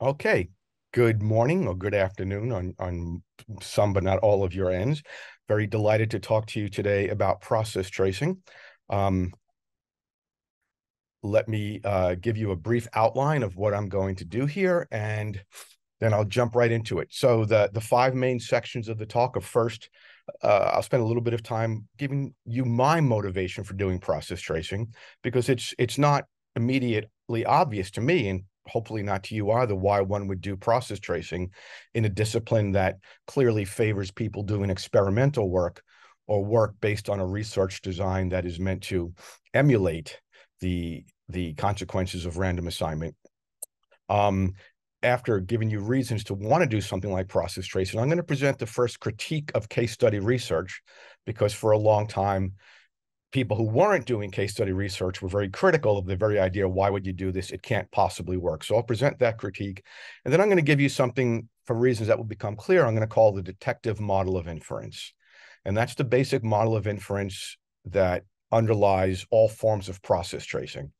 Okay. Good morning or good afternoon on, on some, but not all of your ends. Very delighted to talk to you today about process tracing. Um, let me uh, give you a brief outline of what I'm going to do here, and then I'll jump right into it. So the, the five main sections of the talk are first, uh, I'll spend a little bit of time giving you my motivation for doing process tracing, because it's it's not immediately obvious to me, and hopefully not to you either, why one would do process tracing in a discipline that clearly favors people doing experimental work or work based on a research design that is meant to emulate the the consequences of random assignment. Um, after giving you reasons to want to do something like process tracing, I'm going to present the first critique of case study research because for a long time, people who weren't doing case study research were very critical of the very idea why would you do this? It can't possibly work. So i'll present that critique and then i'm going to give you something for reasons that will become clear. I'm going to call the detective model of inference and that's the basic model of inference that underlies all forms of process tracing.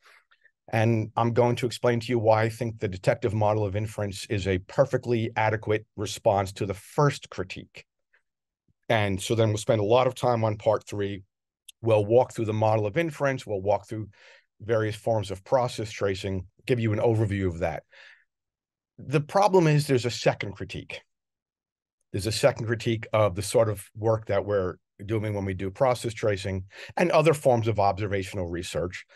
And i'm going to explain to you why i think the detective model of inference is a perfectly adequate response to the first critique. And so then we'll spend a lot of time on part three We'll walk through the model of inference. We'll walk through various forms of process tracing, give you an overview of that. The problem is there's a second critique. There's a second critique of the sort of work that we're doing when we do process tracing and other forms of observational research.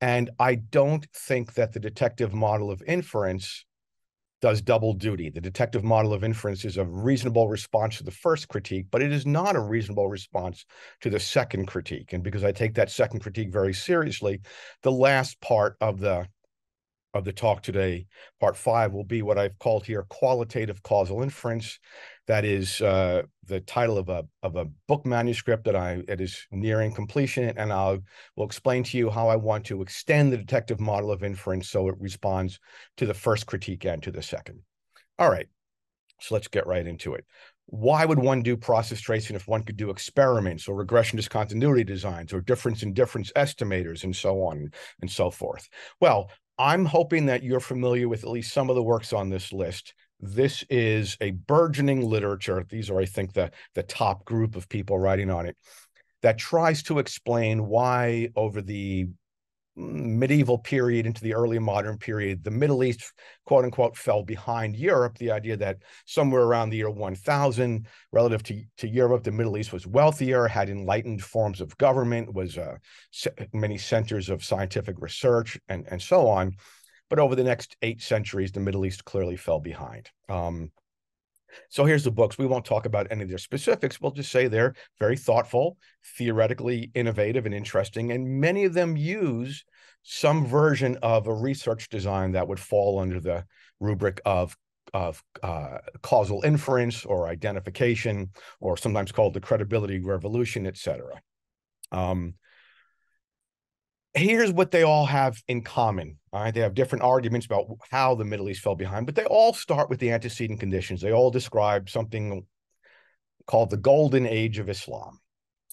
And I don't think that the detective model of inference does double duty. The detective model of inference is a reasonable response to the first critique, but it is not a reasonable response to the second critique. And because I take that second critique very seriously, the last part of the of the talk today, part five, will be what I've called here qualitative causal inference. That is uh, the title of a of a book manuscript that I it is nearing completion, and I will explain to you how I want to extend the detective model of inference so it responds to the first critique and to the second. All right, so let's get right into it. Why would one do process tracing if one could do experiments or regression discontinuity designs or difference in difference estimators and so on and so forth? Well, I'm hoping that you're familiar with at least some of the works on this list. This is a burgeoning literature. These are, I think, the, the top group of people writing on it that tries to explain why over the medieval period into the early modern period, the Middle East, quote unquote, fell behind Europe. The idea that somewhere around the year 1000, relative to, to Europe, the Middle East was wealthier, had enlightened forms of government, was uh, many centers of scientific research, and, and so on. But over the next eight centuries, the Middle East clearly fell behind. Um, so here's the books. We won't talk about any of their specifics. We'll just say they're very thoughtful, theoretically innovative and interesting, and many of them use some version of a research design that would fall under the rubric of of uh, causal inference or identification, or sometimes called the credibility revolution, et cetera. Um, here's what they all have in common. All right, they have different arguments about how the Middle East fell behind, but they all start with the antecedent conditions. They all describe something called the golden age of Islam.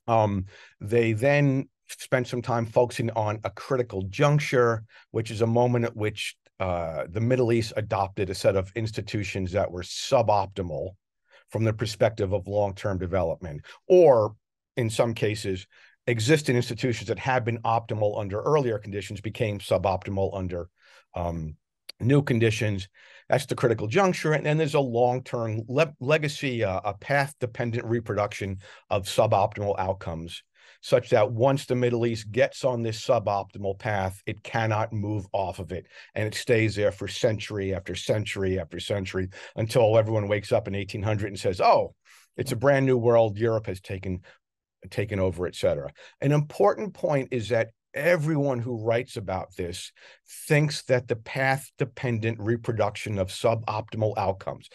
Um, they then spent some time focusing on a critical juncture, which is a moment at which uh, the Middle East adopted a set of institutions that were suboptimal from the perspective of long-term development, or in some cases, existing institutions that had been optimal under earlier conditions became suboptimal under um, new conditions. That's the critical juncture. And then there's a long-term le legacy, uh, a path-dependent reproduction of suboptimal outcomes, such that once the Middle East gets on this suboptimal path, it cannot move off of it. And it stays there for century after century after century until everyone wakes up in 1800 and says, oh, it's a brand new world. Europe has taken taken over, et cetera. An important point is that everyone who writes about this thinks that the path dependent reproduction of suboptimal outcomes,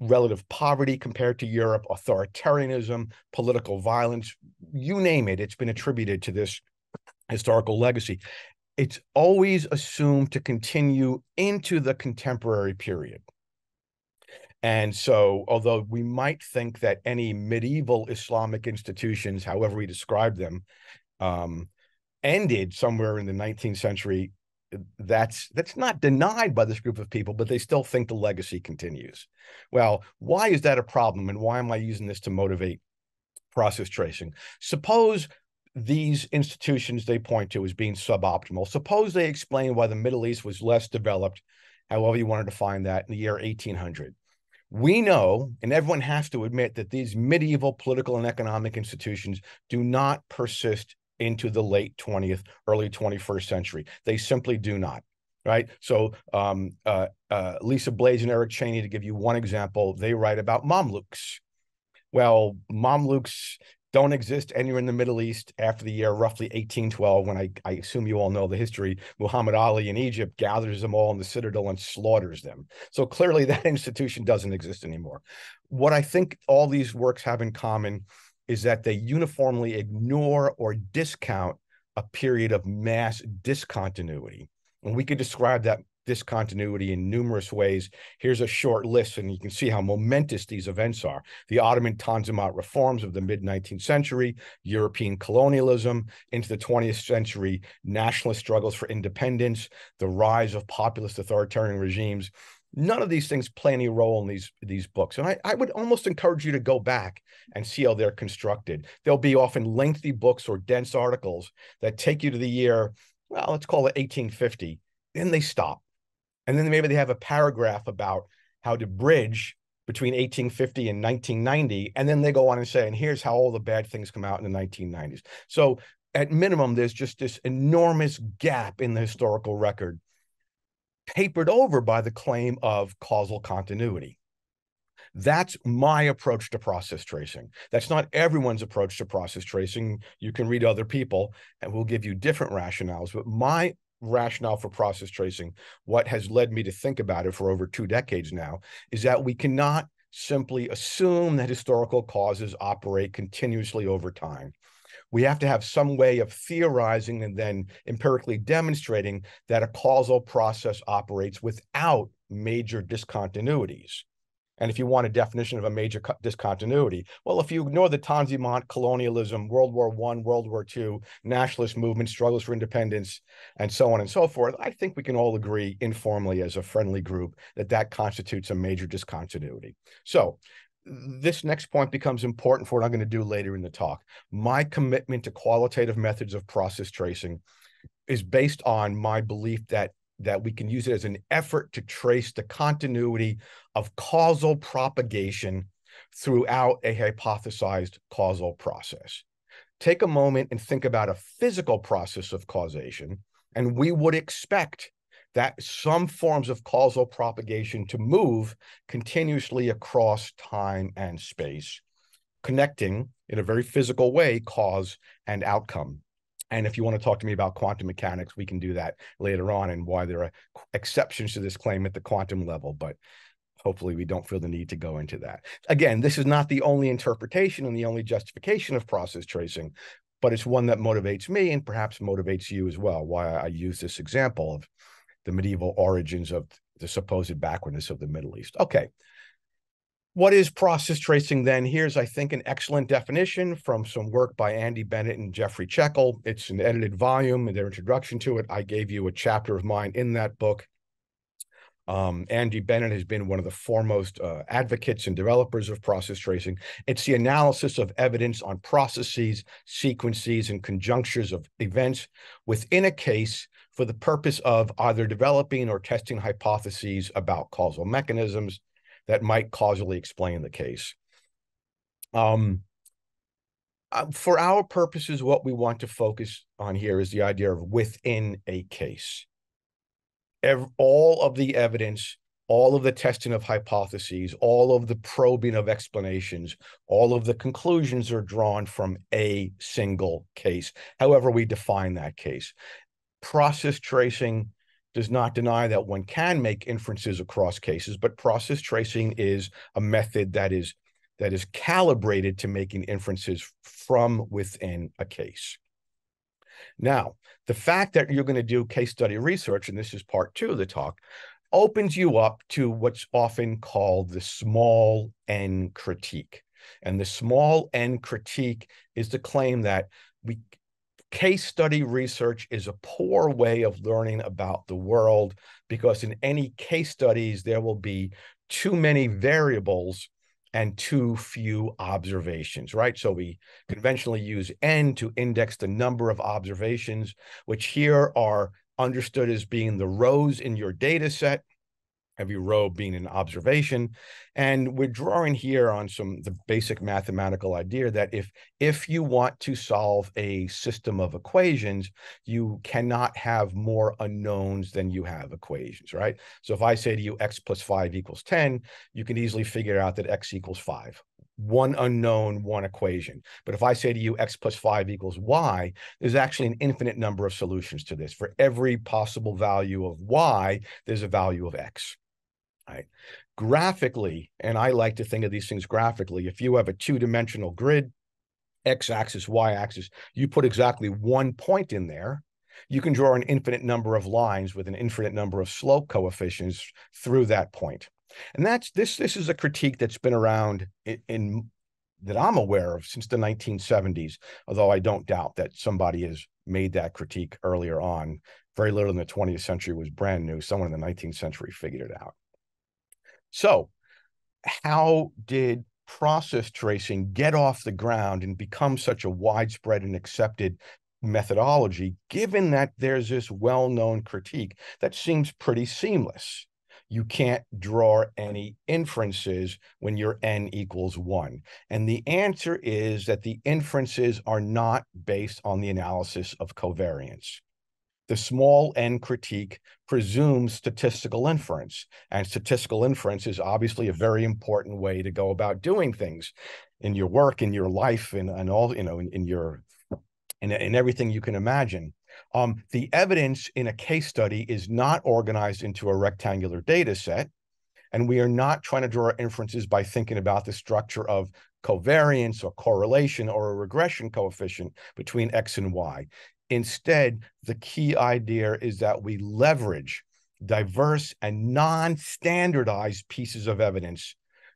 relative poverty compared to Europe, authoritarianism, political violence, you name it, it's been attributed to this historical legacy. It's always assumed to continue into the contemporary period. And so, although we might think that any medieval Islamic institutions, however we describe them, um, ended somewhere in the 19th century, that's that's not denied by this group of people, but they still think the legacy continues. Well, why is that a problem, and why am I using this to motivate process tracing? Suppose these institutions they point to as being suboptimal. Suppose they explain why the Middle East was less developed, however you wanted to find that, in the year 1800. We know, and everyone has to admit, that these medieval political and economic institutions do not persist into the late 20th, early 21st century. They simply do not. Right. So um, uh, uh, Lisa Blaydes and Eric Chaney, to give you one example, they write about Mamluks. Well, Mamluks don't exist anywhere in the Middle East after the year roughly 1812, when I, I assume you all know the history. Muhammad Ali in Egypt gathers them all in the citadel and slaughters them. So clearly that institution doesn't exist anymore. What I think all these works have in common is that they uniformly ignore or discount a period of mass discontinuity. And we could describe that discontinuity in numerous ways. Here's a short list, and you can see how momentous these events are. The Ottoman Tanzimat reforms of the mid 19th century, European colonialism into the 20th century, nationalist struggles for independence, the rise of populist authoritarian regimes. None of these things play any role in these, these books. And I, I would almost encourage you to go back and see how they're constructed. There'll be often lengthy books or dense articles that take you to the year, well, let's call it 1850. Then they stop and then maybe they have a paragraph about how to bridge between 1850 and 1990. And then they go on and say, and here's how all the bad things come out in the 1990s. So at minimum, there's just this enormous gap in the historical record, papered over by the claim of causal continuity. That's my approach to process tracing. That's not everyone's approach to process tracing. You can read other people and we'll give you different rationales. But my rationale for process tracing, what has led me to think about it for over two decades now, is that we cannot simply assume that historical causes operate continuously over time. We have to have some way of theorizing and then empirically demonstrating that a causal process operates without major discontinuities. And if you want a definition of a major discontinuity, well, if you ignore the Tanzimat, colonialism, World War One, World War Two, nationalist movement, struggles for independence, and so on and so forth, I think we can all agree informally as a friendly group that that constitutes a major discontinuity. So this next point becomes important for what I'm going to do later in the talk. My commitment to qualitative methods of process tracing is based on my belief that that we can use it as an effort to trace the continuity of causal propagation throughout a hypothesized causal process. Take a moment and think about a physical process of causation, and we would expect that some forms of causal propagation to move continuously across time and space, connecting in a very physical way cause and outcome. And if you want to talk to me about quantum mechanics, we can do that later on and why there are exceptions to this claim at the quantum level. But hopefully we don't feel the need to go into that. Again, this is not the only interpretation and the only justification of process tracing, but it's one that motivates me and perhaps motivates you as well. Why I use this example of the medieval origins of the supposed backwardness of the Middle East. Okay, what is process tracing then? Here's, I think, an excellent definition from some work by Andy Bennett and Jeffrey Checkel. It's an edited volume, and their introduction to it. I gave you a chapter of mine in that book. Um, Andy Bennett has been one of the foremost uh, advocates and developers of process tracing. It's the analysis of evidence on processes, sequences, and conjunctures of events within a case for the purpose of either developing or testing hypotheses about causal mechanisms, that might causally explain the case. Um, uh, for our purposes, what we want to focus on here is the idea of within a case. Every, all of the evidence, all of the testing of hypotheses, all of the probing of explanations, all of the conclusions are drawn from a single case, however we define that case. Process tracing does not deny that one can make inferences across cases, but process tracing is a method that is that is calibrated to making inferences from within a case. Now, the fact that you're going to do case study research, and this is part two of the talk, opens you up to what's often called the small n critique. And the small n critique is the claim that Case study research is a poor way of learning about the world because in any case studies, there will be too many variables and too few observations, right? So we conventionally use n to index the number of observations, which here are understood as being the rows in your data set every row being an observation and we're drawing here on some the basic mathematical idea that if if you want to solve a system of equations you cannot have more unknowns than you have equations right so if i say to you x plus 5 equals 10 you can easily figure out that x equals 5 one unknown, one equation. But if I say to you x plus 5 equals y, there's actually an infinite number of solutions to this. For every possible value of y, there's a value of x right? Graphically, and I like to think of these things graphically, if you have a two-dimensional grid, x-axis, y-axis, you put exactly one point in there, you can draw an infinite number of lines with an infinite number of slope coefficients through that point. And that's this this is a critique that's been around in, in that I'm aware of since the 1970s, although I don't doubt that somebody has made that critique earlier on. Very little in the 20th century was brand new. Someone in the 19th century figured it out. So, how did process tracing get off the ground and become such a widespread and accepted methodology, given that there's this well known critique that seems pretty seamless? You can't draw any inferences when your n equals one. And the answer is that the inferences are not based on the analysis of covariance the small n critique presumes statistical inference. And statistical inference is obviously a very important way to go about doing things in your work, in your life, and, and all, you know, in, in your in, in everything you can imagine. Um, the evidence in a case study is not organized into a rectangular data set. And we are not trying to draw inferences by thinking about the structure of covariance or correlation or a regression coefficient between X and Y. Instead, the key idea is that we leverage diverse and non standardized pieces of evidence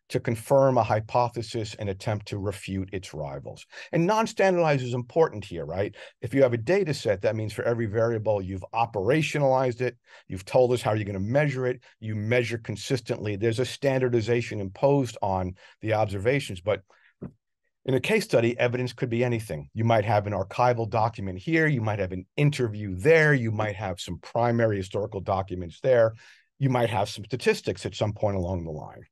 to confirm a hypothesis and attempt to refute its rivals. And non-standardized is important here, right? If you have a data set, that means for every variable, you've operationalized it, you've told us how you're going to measure it, you measure consistently. There's a standardization imposed on the observations, but in a case study, evidence could be anything. You might have an archival document here, you might have an interview there, you might have some primary historical documents there, you might have some statistics at some point along the line.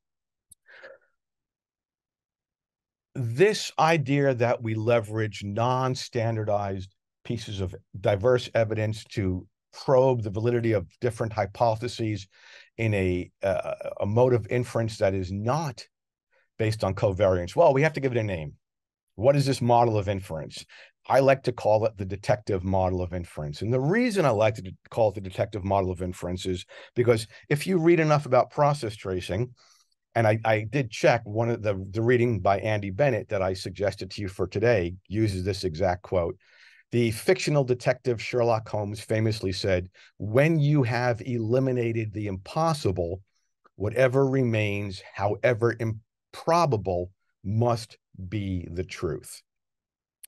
This idea that we leverage non standardized pieces of diverse evidence to probe the validity of different hypotheses in a, uh, a mode of inference that is not based on covariance. Well, we have to give it a name. What is this model of inference? I like to call it the detective model of inference. And the reason I like to call it the detective model of inference is because if you read enough about process tracing, and I, I did check one of the, the reading by Andy Bennett that I suggested to you for today uses this exact quote. The fictional detective Sherlock Holmes famously said, When you have eliminated the impossible, whatever remains, however improbable, must be the truth.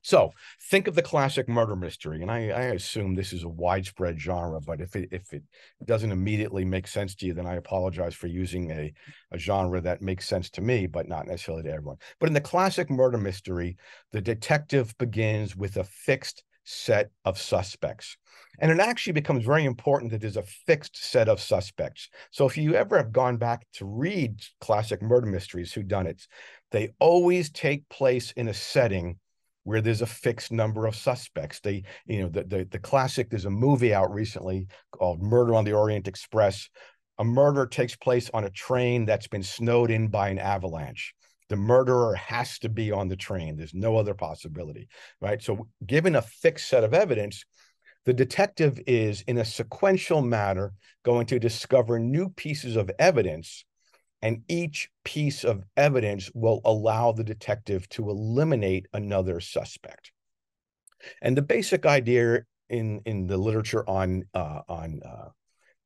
So think of the classic murder mystery, and I, I, assume this is a widespread genre. But if it if it doesn't immediately make sense to you, then I apologize for using a, a genre that makes sense to me, but not necessarily to everyone. But in the classic murder mystery, the detective begins with a fixed set of suspects. And it actually becomes very important that there's a fixed set of suspects. So if you ever have gone back to read classic murder mysteries, who done it, they always take place in a setting where there's a fixed number of suspects. They, you know, the, the, the classic, there's a movie out recently called Murder on the Orient Express. A murder takes place on a train that's been snowed in by an avalanche. The murderer has to be on the train. There's no other possibility, right? So, given a fixed set of evidence, the detective is, in a sequential manner, going to discover new pieces of evidence and each piece of evidence will allow the detective to eliminate another suspect. And the basic idea in, in the literature on, uh, on uh,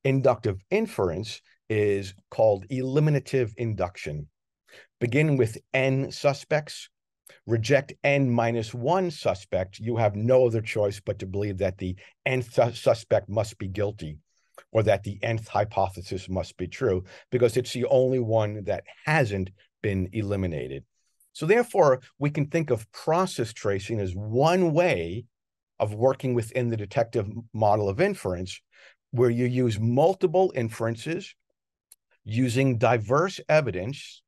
inductive inference is called eliminative induction. Begin with n suspects. reject n minus one suspect, you have no other choice but to believe that the nth suspect must be guilty or that the nth hypothesis must be true because it's the only one that hasn't been eliminated. So therefore, we can think of process tracing as one way of working within the detective model of inference, where you use multiple inferences using diverse evidence,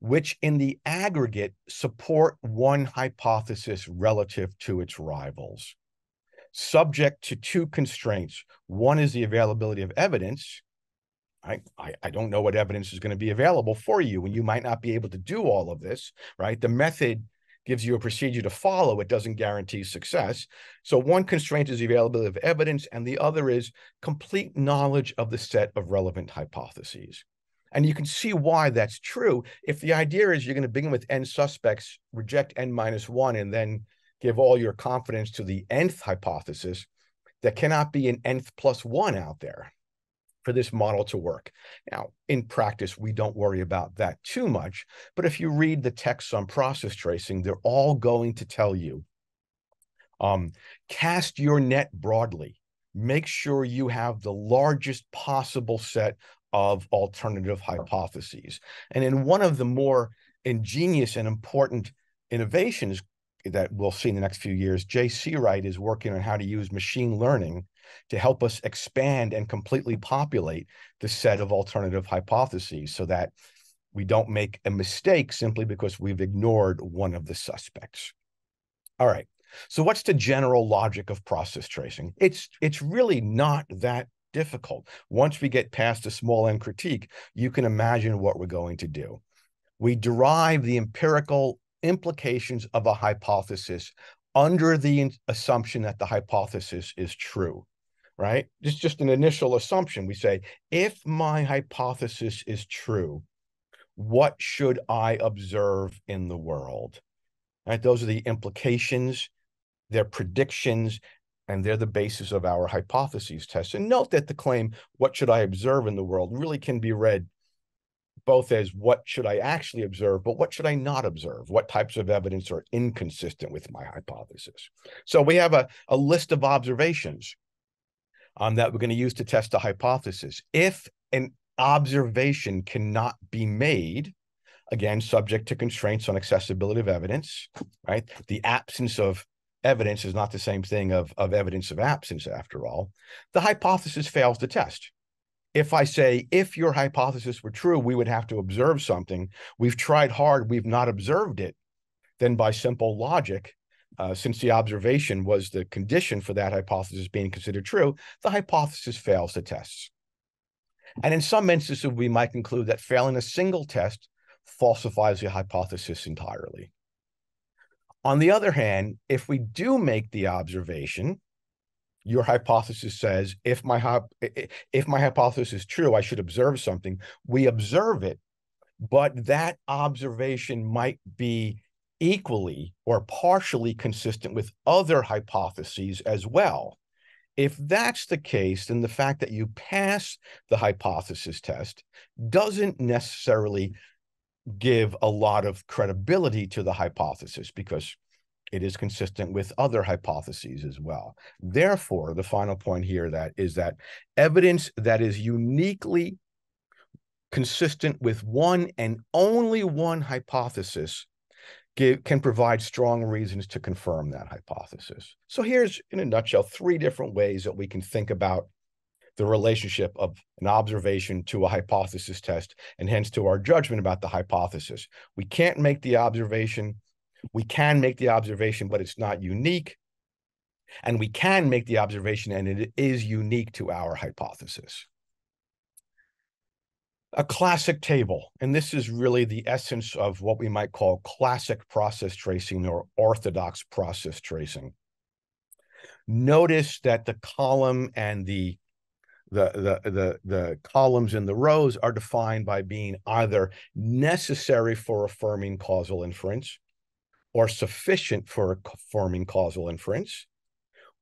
which in the aggregate support one hypothesis relative to its rivals, subject to two constraints. One is the availability of evidence, I, I, I don't know what evidence is going to be available for you, and you might not be able to do all of this, right? The method gives you a procedure to follow. It doesn't guarantee success. So one constraint is the availability of evidence, and the other is complete knowledge of the set of relevant hypotheses. And you can see why that's true. If the idea is you're going to begin with n suspects, reject n minus one, and then give all your confidence to the nth hypothesis, there cannot be an nth plus one out there for this model to work. Now, in practice, we don't worry about that too much, but if you read the texts on process tracing, they're all going to tell you, um, cast your net broadly. Make sure you have the largest possible set of alternative hypotheses. And in one of the more ingenious and important innovations that we'll see in the next few years, Jay Seawright is working on how to use machine learning to help us expand and completely populate the set of alternative hypotheses so that we don't make a mistake simply because we've ignored one of the suspects. All right. So what's the general logic of process tracing? It's it's really not that difficult. Once we get past the small n critique, you can imagine what we're going to do. We derive the empirical implications of a hypothesis under the assumption that the hypothesis is true right? It's just an initial assumption. We say, if my hypothesis is true, what should I observe in the world? Right? Those are the implications, they're predictions, and they're the basis of our hypotheses test. And note that the claim, what should I observe in the world, really can be read both as what should I actually observe, but what should I not observe? What types of evidence are inconsistent with my hypothesis? So we have a, a list of observations um, that we're going to use to test a hypothesis. If an observation cannot be made, again, subject to constraints on accessibility of evidence, right? The absence of evidence is not the same thing of, of evidence of absence, after all. The hypothesis fails the test. If I say, if your hypothesis were true, we would have to observe something. We've tried hard, we've not observed it. Then by simple logic, uh, since the observation was the condition for that hypothesis being considered true, the hypothesis fails the tests. And in some instances, we might conclude that failing a single test falsifies the hypothesis entirely. On the other hand, if we do make the observation, your hypothesis says if my if my hypothesis is true, I should observe something. We observe it, but that observation might be equally or partially consistent with other hypotheses as well. If that's the case, then the fact that you pass the hypothesis test doesn't necessarily give a lot of credibility to the hypothesis because it is consistent with other hypotheses as well. Therefore, the final point here that is that evidence that is uniquely consistent with one and only one hypothesis give, can provide strong reasons to confirm that hypothesis. So here's, in a nutshell, three different ways that we can think about the relationship of an observation to a hypothesis test and hence to our judgment about the hypothesis. We can't make the observation. We can make the observation, but it's not unique. And we can make the observation and it is unique to our hypothesis a classic table. And this is really the essence of what we might call classic process tracing or orthodox process tracing. Notice that the column and the the, the, the, the columns and the rows are defined by being either necessary for affirming causal inference or sufficient for forming causal inference.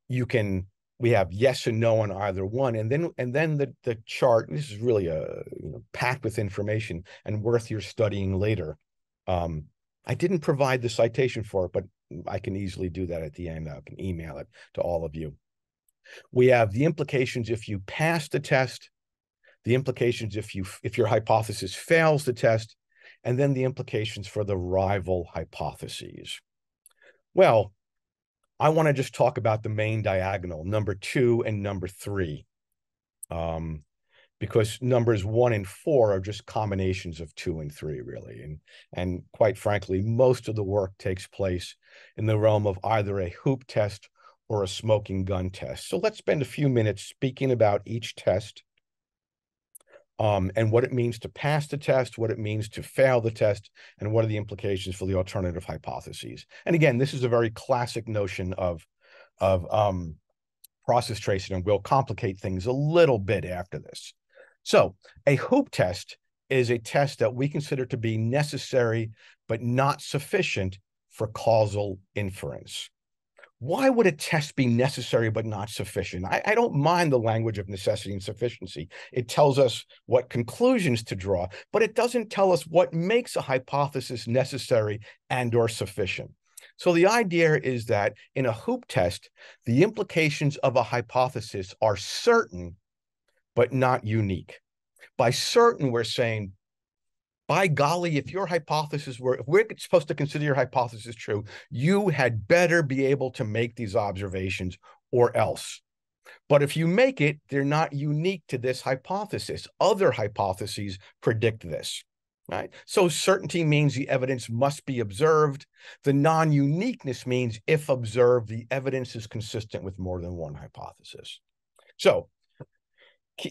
You can we have yes and no on either one and then and then the the chart this is really a you know packed with information and worth your studying later um, I didn't provide the citation for it, but I can easily do that at the end. I can email it to all of you. We have the implications if you pass the test, the implications if you if your hypothesis fails the test, and then the implications for the rival hypotheses. Well, I want to just talk about the main diagonal, number two and number three. Um, because numbers one and four are just combinations of two and three, really. And, and quite frankly, most of the work takes place in the realm of either a hoop test or a smoking gun test. So let's spend a few minutes speaking about each test um, and what it means to pass the test, what it means to fail the test, and what are the implications for the alternative hypotheses. And again, this is a very classic notion of, of um, process tracing, and we'll complicate things a little bit after this. So a hoop test is a test that we consider to be necessary, but not sufficient for causal inference. Why would a test be necessary but not sufficient? I, I, don't mind the language of necessity and sufficiency. It tells us what conclusions to draw, but it doesn't tell us what makes a hypothesis necessary and or sufficient. So the idea is that in a hoop test, the implications of a hypothesis are certain but not unique. By certain, we're saying, by golly, if your hypothesis were, if we're supposed to consider your hypothesis true, you had better be able to make these observations or else. But if you make it, they're not unique to this hypothesis. Other hypotheses predict this. Right. So certainty means the evidence must be observed. The non-uniqueness means if observed, the evidence is consistent with more than one hypothesis. So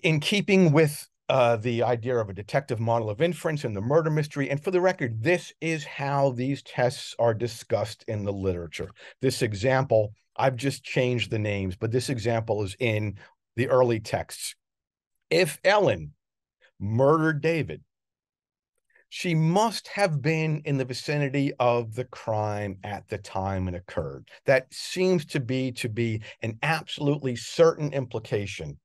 in keeping with uh, the idea of a detective model of inference in the murder mystery. And for the record, this is how these tests are discussed in the literature. This example, I've just changed the names, but this example is in the early texts. If Ellen murdered David, she must have been in the vicinity of the crime at the time it occurred. That seems to be to be an absolutely certain implication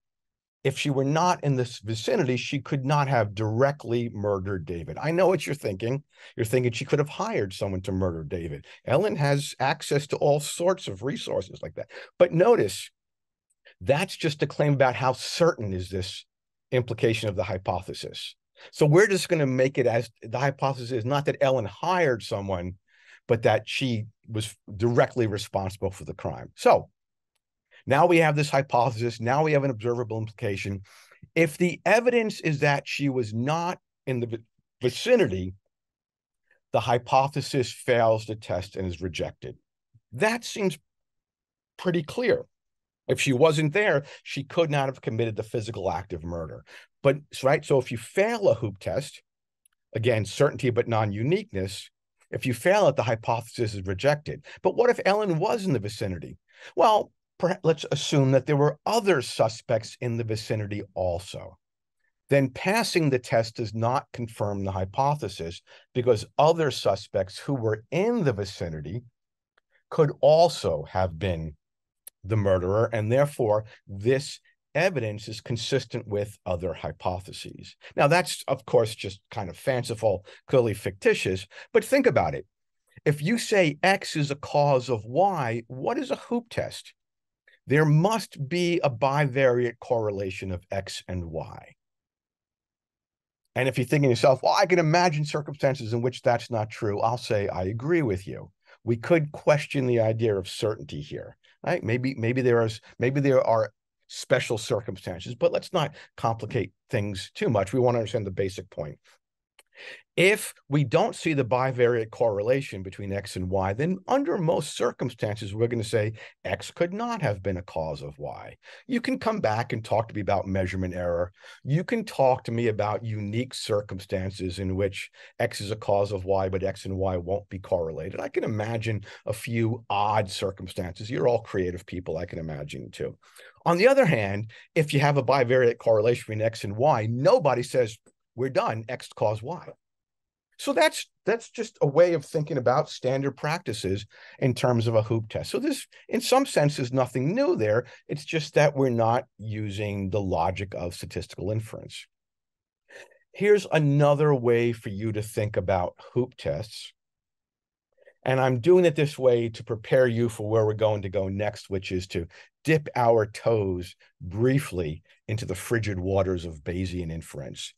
if she were not in this vicinity, she could not have directly murdered David. I know what you're thinking. You're thinking she could have hired someone to murder David. Ellen has access to all sorts of resources like that. But notice that's just a claim about how certain is this implication of the hypothesis. So we're just going to make it as the hypothesis is not that Ellen hired someone, but that she was directly responsible for the crime. So now we have this hypothesis. Now we have an observable implication. If the evidence is that she was not in the vicinity, the hypothesis fails the test and is rejected. That seems pretty clear. If she wasn't there, she could not have committed the physical act of murder. But right, so if you fail a hoop test, again, certainty but non-uniqueness, if you fail it, the hypothesis is rejected. But what if Ellen was in the vicinity? Well, let's assume that there were other suspects in the vicinity also. Then passing the test does not confirm the hypothesis because other suspects who were in the vicinity could also have been the murderer, and therefore this evidence is consistent with other hypotheses. Now, that's, of course, just kind of fanciful, clearly fictitious, but think about it. If you say X is a cause of Y, what is a hoop test? There must be a bivariate correlation of X and Y. And if you're thinking to yourself, well, I can imagine circumstances in which that's not true, I'll say, I agree with you. We could question the idea of certainty here, right? Maybe, maybe there is, maybe there are special circumstances, but let's not complicate things too much. We want to understand the basic point. If we don't see the bivariate correlation between X and Y, then under most circumstances, we're going to say X could not have been a cause of Y. You can come back and talk to me about measurement error. You can talk to me about unique circumstances in which X is a cause of Y, but X and Y won't be correlated. I can imagine a few odd circumstances. You're all creative people, I can imagine too. On the other hand, if you have a bivariate correlation between X and Y, nobody says, we're done, X cause Y. So that's that's just a way of thinking about standard practices in terms of a hoop test. So this, in some sense, is nothing new there. It's just that we're not using the logic of statistical inference. Here's another way for you to think about hoop tests. And I'm doing it this way to prepare you for where we're going to go next, which is to dip our toes briefly into the frigid waters of Bayesian inference.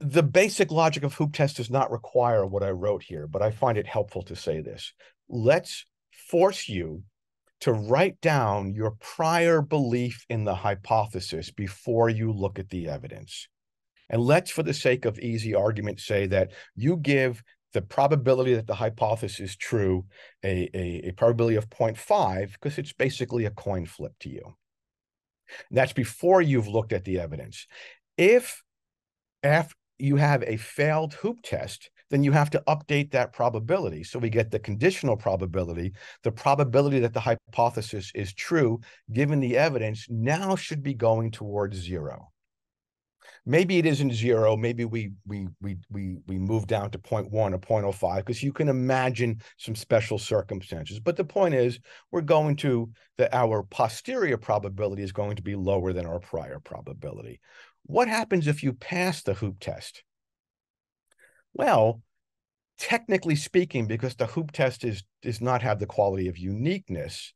The basic logic of hoop test does not require what I wrote here, but I find it helpful to say this. Let's force you to write down your prior belief in the hypothesis before you look at the evidence. And let's, for the sake of easy argument, say that you give the probability that the hypothesis is true a, a, a probability of 0.5 because it's basically a coin flip to you. And that's before you've looked at the evidence. If after you have a failed hoop test, then you have to update that probability. So we get the conditional probability, the probability that the hypothesis is true, given the evidence, now should be going towards zero. Maybe it isn't zero. Maybe we we we we we move down to 0.1 or 0.05 because you can imagine some special circumstances. But the point is, we're going to that our posterior probability is going to be lower than our prior probability. What happens if you pass the hoop test? Well, technically speaking, because the hoop test is does not have the quality of uniqueness,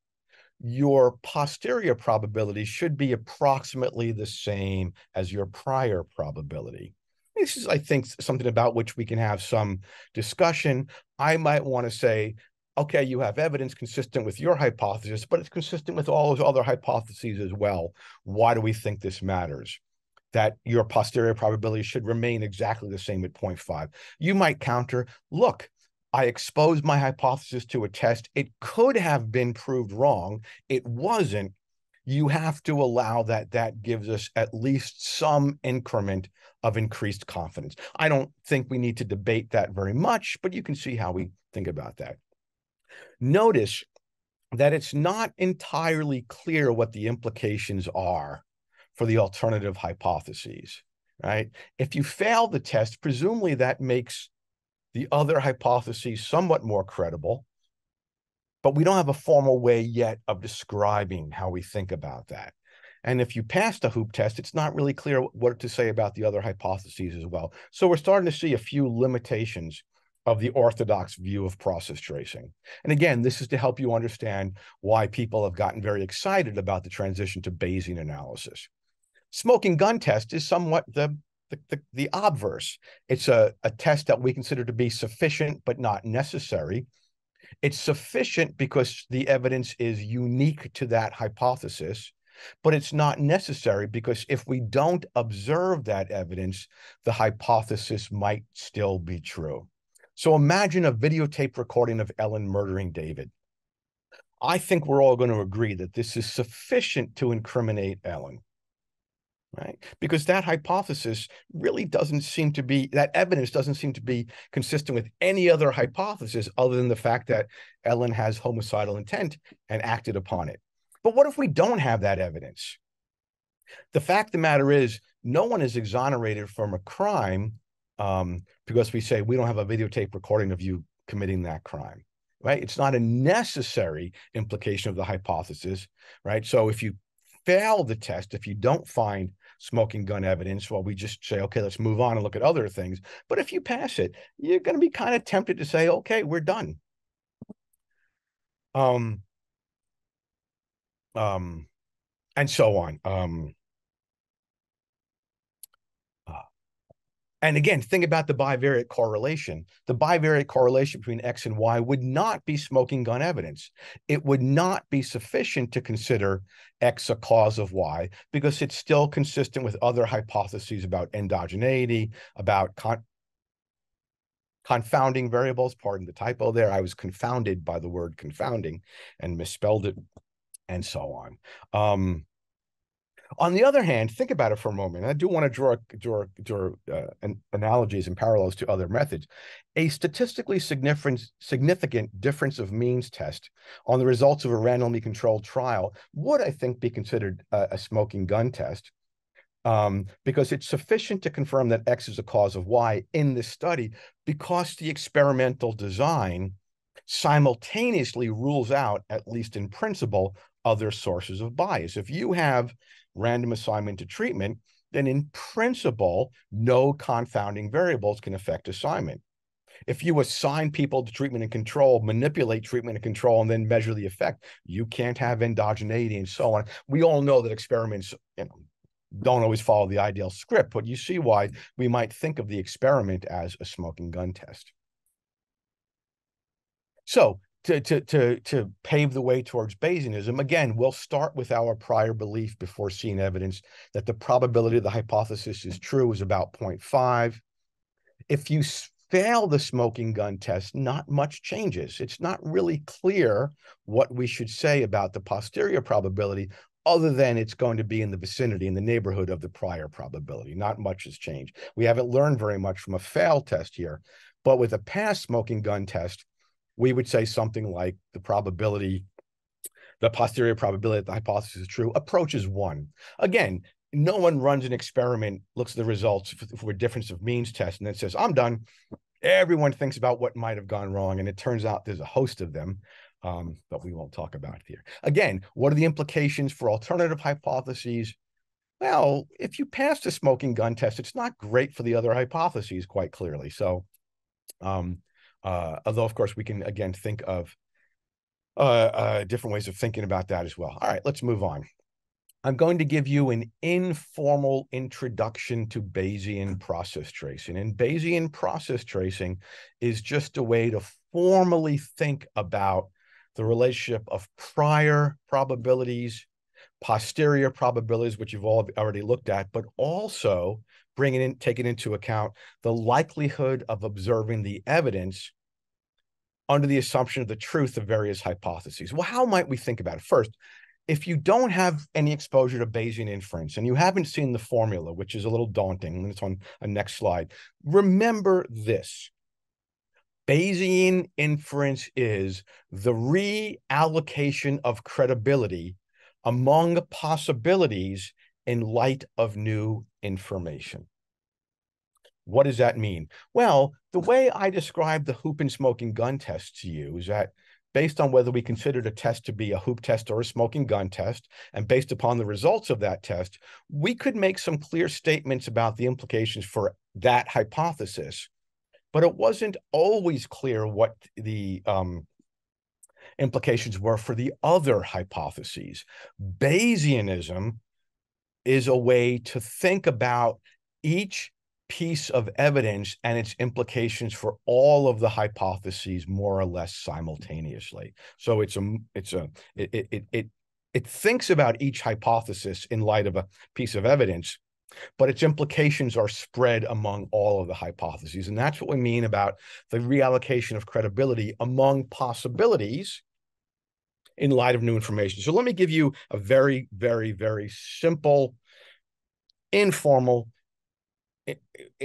your posterior probability should be approximately the same as your prior probability. This is, I think, something about which we can have some discussion. I might want to say, okay, you have evidence consistent with your hypothesis, but it's consistent with all those other hypotheses as well. Why do we think this matters? That your posterior probability should remain exactly the same at 0.5. You might counter, look, I exposed my hypothesis to a test. It could have been proved wrong. It wasn't. You have to allow that that gives us at least some increment of increased confidence. I don't think we need to debate that very much, but you can see how we think about that. Notice that it's not entirely clear what the implications are for the alternative hypotheses, right? If you fail the test, presumably that makes the other hypotheses somewhat more credible, but we don't have a formal way yet of describing how we think about that. And if you pass the hoop test, it's not really clear what to say about the other hypotheses as well. So we're starting to see a few limitations of the orthodox view of process tracing. And again, this is to help you understand why people have gotten very excited about the transition to Bayesian analysis. Smoking gun test is somewhat the the, the, the obverse. It's a, a test that we consider to be sufficient but not necessary. It's sufficient because the evidence is unique to that hypothesis, but it's not necessary because if we don't observe that evidence, the hypothesis might still be true. So imagine a videotape recording of Ellen murdering David. I think we're all going to agree that this is sufficient to incriminate Ellen right? Because that hypothesis really doesn't seem to be, that evidence doesn't seem to be consistent with any other hypothesis other than the fact that Ellen has homicidal intent and acted upon it. But what if we don't have that evidence? The fact of the matter is, no one is exonerated from a crime um, because we say we don't have a videotape recording of you committing that crime right? It's not a necessary implication of the hypothesis, right? So if you fail the test, if you don't find smoking gun evidence, well, we just say, okay, let's move on and look at other things. But if you pass it, you're going to be kind of tempted to say, okay, we're done. Um, um, and so on. Um, And again, think about the bivariate correlation. The bivariate correlation between X and Y would not be smoking gun evidence. It would not be sufficient to consider X a cause of Y because it's still consistent with other hypotheses about endogeneity, about con confounding variables. Pardon the typo there. I was confounded by the word confounding and misspelled it and so on. Um, on the other hand, think about it for a moment. I do want to draw draw draw uh, an analogies and parallels to other methods. A statistically significant significant difference of means test on the results of a randomly controlled trial would, I think, be considered a, a smoking gun test. Um, because it's sufficient to confirm that X is a cause of Y in this study, because the experimental design simultaneously rules out, at least in principle, other sources of bias. If you have random assignment to treatment, then in principle, no confounding variables can affect assignment. If you assign people to treatment and control, manipulate treatment and control, and then measure the effect, you can't have endogeneity and so on. We all know that experiments you know, don't always follow the ideal script, but you see why we might think of the experiment as a smoking gun test. So to, to, to, to pave the way towards Bayesianism, again, we'll start with our prior belief before seeing evidence that the probability of the hypothesis is true is about 0.5. If you fail the smoking gun test, not much changes. It's not really clear what we should say about the posterior probability other than it's going to be in the vicinity, in the neighborhood of the prior probability. Not much has changed. We haven't learned very much from a fail test here. But with a pass smoking gun test, we would say something like the probability, the posterior probability that the hypothesis is true approaches one. Again, no one runs an experiment, looks at the results for, for a difference of means test, and then says, I'm done. Everyone thinks about what might have gone wrong. And it turns out there's a host of them um, but we won't talk about here. Again, what are the implications for alternative hypotheses? Well, if you pass the smoking gun test, it's not great for the other hypotheses, quite clearly. So, um, uh, although, of course, we can again think of uh, uh, different ways of thinking about that as well. All right, let's move on. I'm going to give you an informal introduction to Bayesian process tracing. And Bayesian process tracing is just a way to formally think about the relationship of prior probabilities, posterior probabilities, which you've all already looked at, but also bringing in, taking into account the likelihood of observing the evidence under the assumption of the truth of various hypotheses. Well, how might we think about it? First, if you don't have any exposure to Bayesian inference and you haven't seen the formula, which is a little daunting, and it's on a next slide, remember this. Bayesian inference is the reallocation of credibility among possibilities in light of new information. What does that mean? Well, the way I describe the hoop and smoking gun test to you is that based on whether we considered a test to be a hoop test or a smoking gun test, and based upon the results of that test, we could make some clear statements about the implications for that hypothesis but it wasn't always clear what the um, implications were for the other hypotheses. Bayesianism is a way to think about each piece of evidence and its implications for all of the hypotheses more or less simultaneously. So it's a it's a it it it it thinks about each hypothesis in light of a piece of evidence but its implications are spread among all of the hypotheses. And that's what we mean about the reallocation of credibility among possibilities in light of new information. So let me give you a very, very, very simple, informal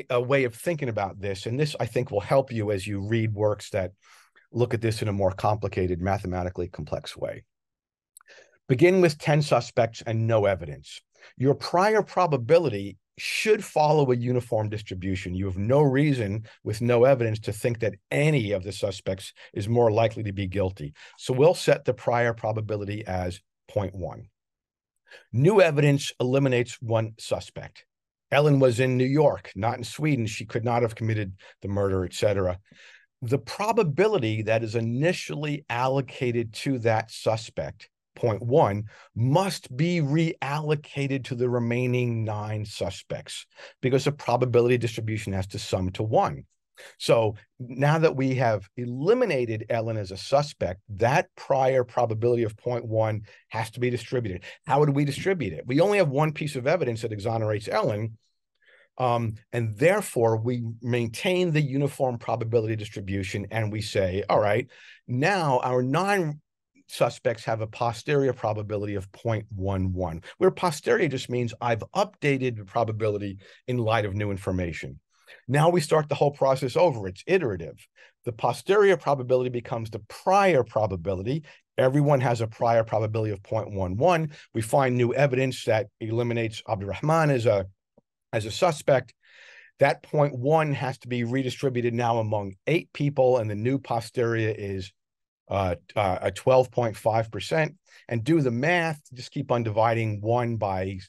a way of thinking about this. And this, I think, will help you as you read works that look at this in a more complicated, mathematically complex way. Begin with 10 suspects and no evidence your prior probability should follow a uniform distribution. You have no reason with no evidence to think that any of the suspects is more likely to be guilty. So we'll set the prior probability as 0.1. New evidence eliminates one suspect. Ellen was in New York, not in Sweden. She could not have committed the murder, etc. The probability that is initially allocated to that suspect Point one must be reallocated to the remaining nine suspects because the probability distribution has to sum to one. So now that we have eliminated Ellen as a suspect, that prior probability of 0.1 has to be distributed. How would we distribute it? We only have one piece of evidence that exonerates Ellen. Um, and therefore, we maintain the uniform probability distribution and we say, all right, now our nine suspects have a posterior probability of 0.11, where posterior just means I've updated the probability in light of new information. Now we start the whole process over. It's iterative. The posterior probability becomes the prior probability. Everyone has a prior probability of 0.11. We find new evidence that eliminates Abdurrahman as a, as a suspect. That 0.1 has to be redistributed now among eight people, and the new posterior is uh, uh, a 12.5%. And do the math, just keep on dividing one by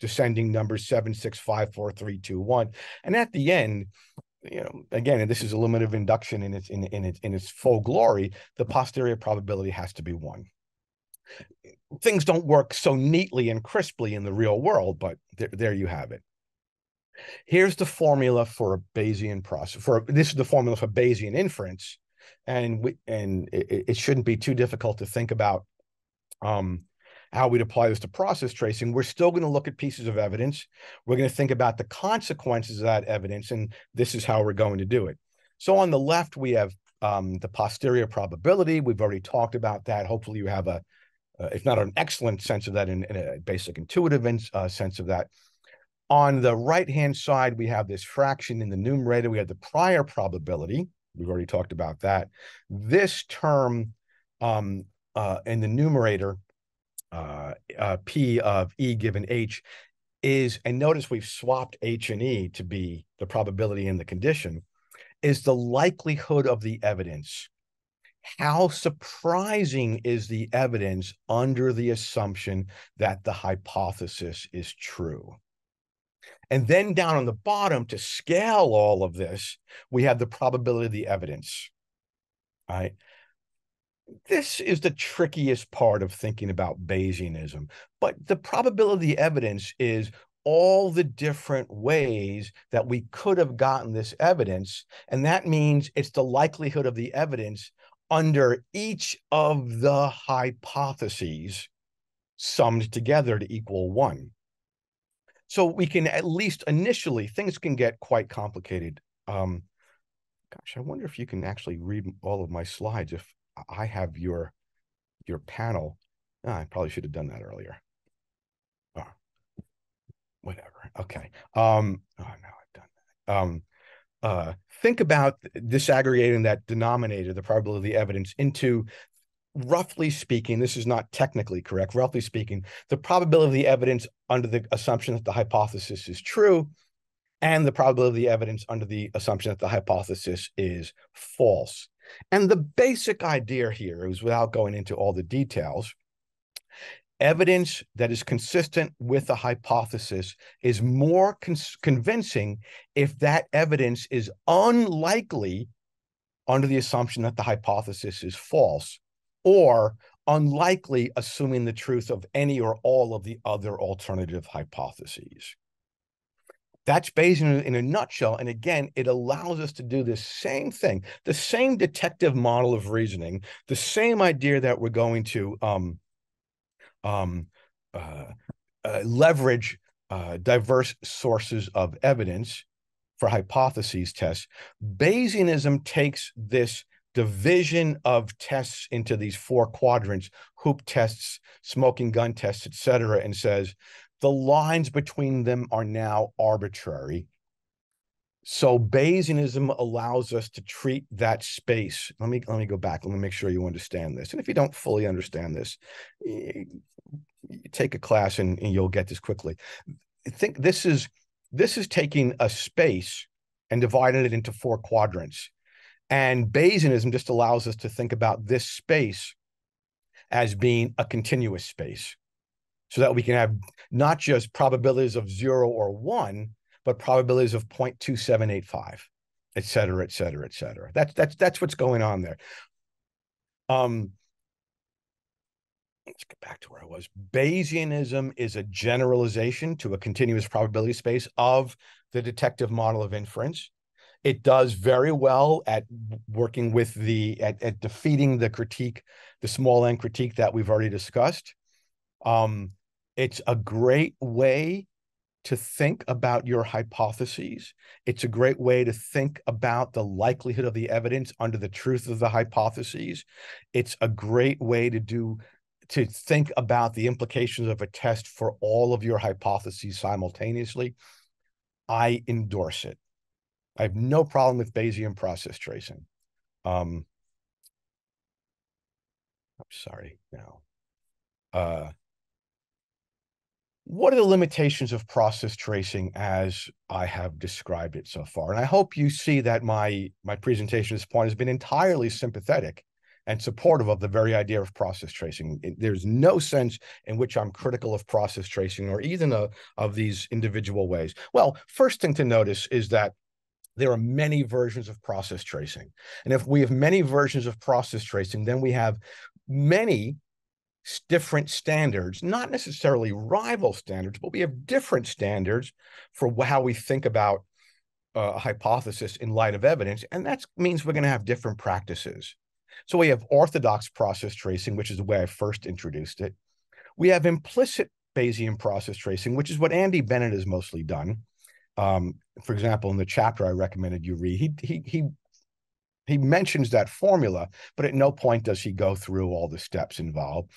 descending numbers seven, six, five, four, three, two, one. And at the end, you know, again, and this is a limit of induction in its in, in its in its full glory, the posterior probability has to be one. Things don't work so neatly and crisply in the real world, but there, there you have it. Here's the formula for a Bayesian process. For this is the formula for Bayesian inference, and we and it, it shouldn't be too difficult to think about um, how we'd apply this to process tracing, we're still going to look at pieces of evidence. We're going to think about the consequences of that evidence, and this is how we're going to do it. So on the left, we have um, the posterior probability. We've already talked about that. Hopefully you have a, uh, if not an excellent sense of that, in, in a basic intuitive in, uh, sense of that. On the right-hand side, we have this fraction in the numerator. We have the prior probability. We've already talked about that. This term um, uh, in the numerator uh, uh, P of E given H is, and notice we've swapped H and E to be the probability in the condition, is the likelihood of the evidence. How surprising is the evidence under the assumption that the hypothesis is true? And then down on the bottom to scale all of this, we have the probability of the evidence. All right this is the trickiest part of thinking about Bayesianism. But the probability of the evidence is all the different ways that we could have gotten this evidence. And that means it's the likelihood of the evidence under each of the hypotheses summed together to equal one. So we can at least initially, things can get quite complicated. Um, gosh, I wonder if you can actually read all of my slides if I have your your panel. Oh, I probably should have done that earlier. Oh, whatever. Okay. Um, oh, no, I've done that. Um, uh, think about disaggregating that denominator, the probability of the evidence, into roughly speaking, this is not technically correct, roughly speaking, the probability of the evidence under the assumption that the hypothesis is true and the probability of the evidence under the assumption that the hypothesis is false. And the basic idea here is without going into all the details, evidence that is consistent with the hypothesis is more con convincing if that evidence is unlikely under the assumption that the hypothesis is false or unlikely assuming the truth of any or all of the other alternative hypotheses. That's Bayesian in a nutshell. And again, it allows us to do the same thing, the same detective model of reasoning, the same idea that we're going to um, um, uh, uh, leverage uh, diverse sources of evidence for hypotheses tests. Bayesianism takes this division of tests into these four quadrants, hoop tests, smoking gun tests, et cetera, and says, the lines between them are now arbitrary. So Bayesianism allows us to treat that space. Let me let me go back. Let me make sure you understand this. And if you don't fully understand this, take a class and, and you'll get this quickly. I think this is this is taking a space and dividing it into four quadrants. And Bayesianism just allows us to think about this space as being a continuous space so that we can have not just probabilities of zero or one, but probabilities of 0.2785, et cetera, et cetera, et cetera. That's, that's, that's what's going on there. Um, let's get back to where I was. Bayesianism is a generalization to a continuous probability space of the detective model of inference. It does very well at working with the, at, at defeating the critique, the small n critique that we've already discussed. Um, it's a great way to think about your hypotheses. It's a great way to think about the likelihood of the evidence under the truth of the hypotheses. It's a great way to do to think about the implications of a test for all of your hypotheses simultaneously. I endorse it. I have no problem with Bayesian process tracing. Um, I'm sorry now. Uh, what are the limitations of process tracing as I have described it so far? And I hope you see that my my presentation at this point has been entirely sympathetic and supportive of the very idea of process tracing. There's no sense in which I'm critical of process tracing or even a, of these individual ways. Well, first thing to notice is that there are many versions of process tracing. And if we have many versions of process tracing, then we have many different standards, not necessarily rival standards, but we have different standards for how we think about uh, a hypothesis in light of evidence. And that means we're going to have different practices. So we have orthodox process tracing, which is the way I first introduced it. We have implicit Bayesian process tracing, which is what Andy Bennett has mostly done. Um, for example, in the chapter I recommended you read, he he he he mentions that formula, but at no point does he go through all the steps involved.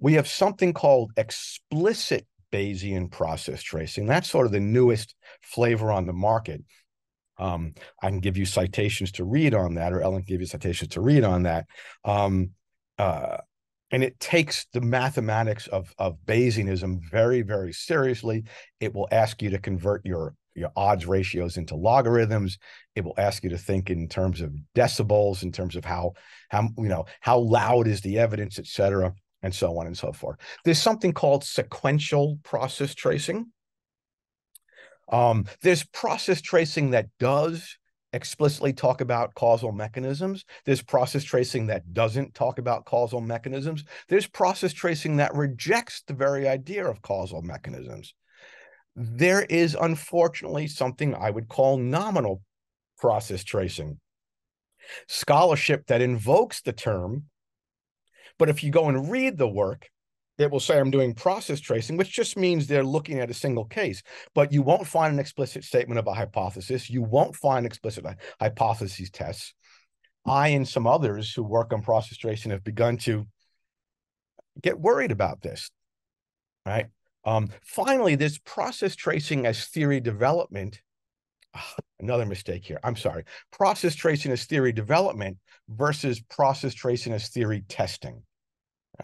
We have something called explicit Bayesian process tracing. That's sort of the newest flavor on the market. Um, I can give you citations to read on that, or Ellen can give you citations to read on that. Um, uh, and it takes the mathematics of, of Bayesianism very, very seriously. It will ask you to convert your, your odds ratios into logarithms. It will ask you to think in terms of decibels, in terms of how, how you know, how loud is the evidence, et cetera, and so on and so forth. There's something called sequential process tracing. Um, there's process tracing that does explicitly talk about causal mechanisms. There's process tracing that doesn't talk about causal mechanisms. There's process tracing that rejects the very idea of causal mechanisms. There is unfortunately something I would call nominal process tracing. Scholarship that invokes the term, but if you go and read the work, it will say I'm doing process tracing, which just means they're looking at a single case. But you won't find an explicit statement of a hypothesis. You won't find explicit hypotheses tests. I and some others who work on process tracing have begun to get worried about this, right? Um, finally, this process tracing as theory development. Oh, another mistake here. I'm sorry. Process tracing as theory development versus process tracing as theory testing.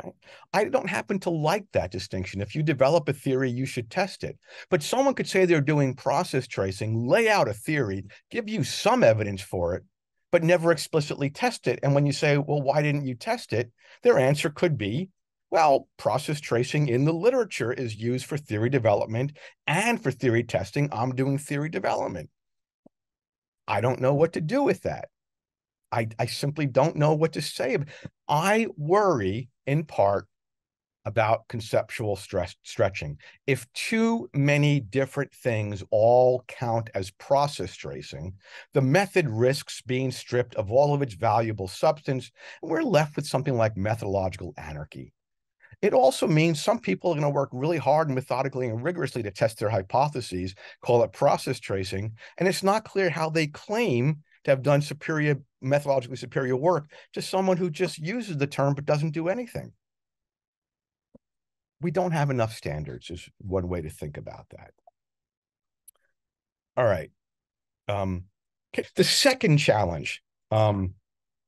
Right? I don't happen to like that distinction. If you develop a theory, you should test it. But someone could say they're doing process tracing, lay out a theory, give you some evidence for it, but never explicitly test it. And when you say, well, why didn't you test it? Their answer could be, well, process tracing in the literature is used for theory development and for theory testing. I'm doing theory development. I don't know what to do with that. I, I simply don't know what to say. I worry in part about conceptual stress stretching. If too many different things all count as process tracing, the method risks being stripped of all of its valuable substance, and we're left with something like methodological anarchy. It also means some people are going to work really hard and methodically and rigorously to test their hypotheses, call it process tracing, and it's not clear how they claim to have done superior, methodologically superior work to someone who just uses the term but doesn't do anything. We don't have enough standards, is one way to think about that. All right. Um, the second challenge, um,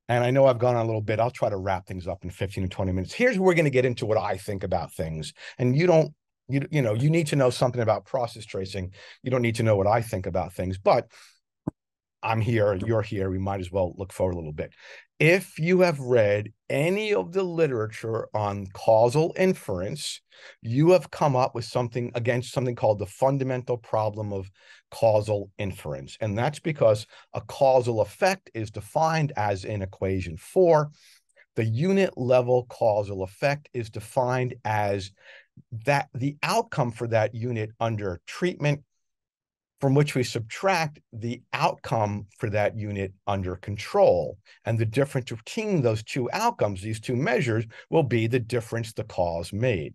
and I know I've gone on a little bit. I'll try to wrap things up in 15 to 20 minutes. Here's where we're going to get into what I think about things. And you don't, you, you know, you need to know something about process tracing. You don't need to know what I think about things. But I'm here, you're here, we might as well look forward a little bit. If you have read any of the literature on causal inference, you have come up with something against something called the fundamental problem of causal inference. And that's because a causal effect is defined as in equation four. The unit level causal effect is defined as that the outcome for that unit under treatment from which we subtract the outcome for that unit under control. And the difference between those two outcomes, these two measures, will be the difference the cause made.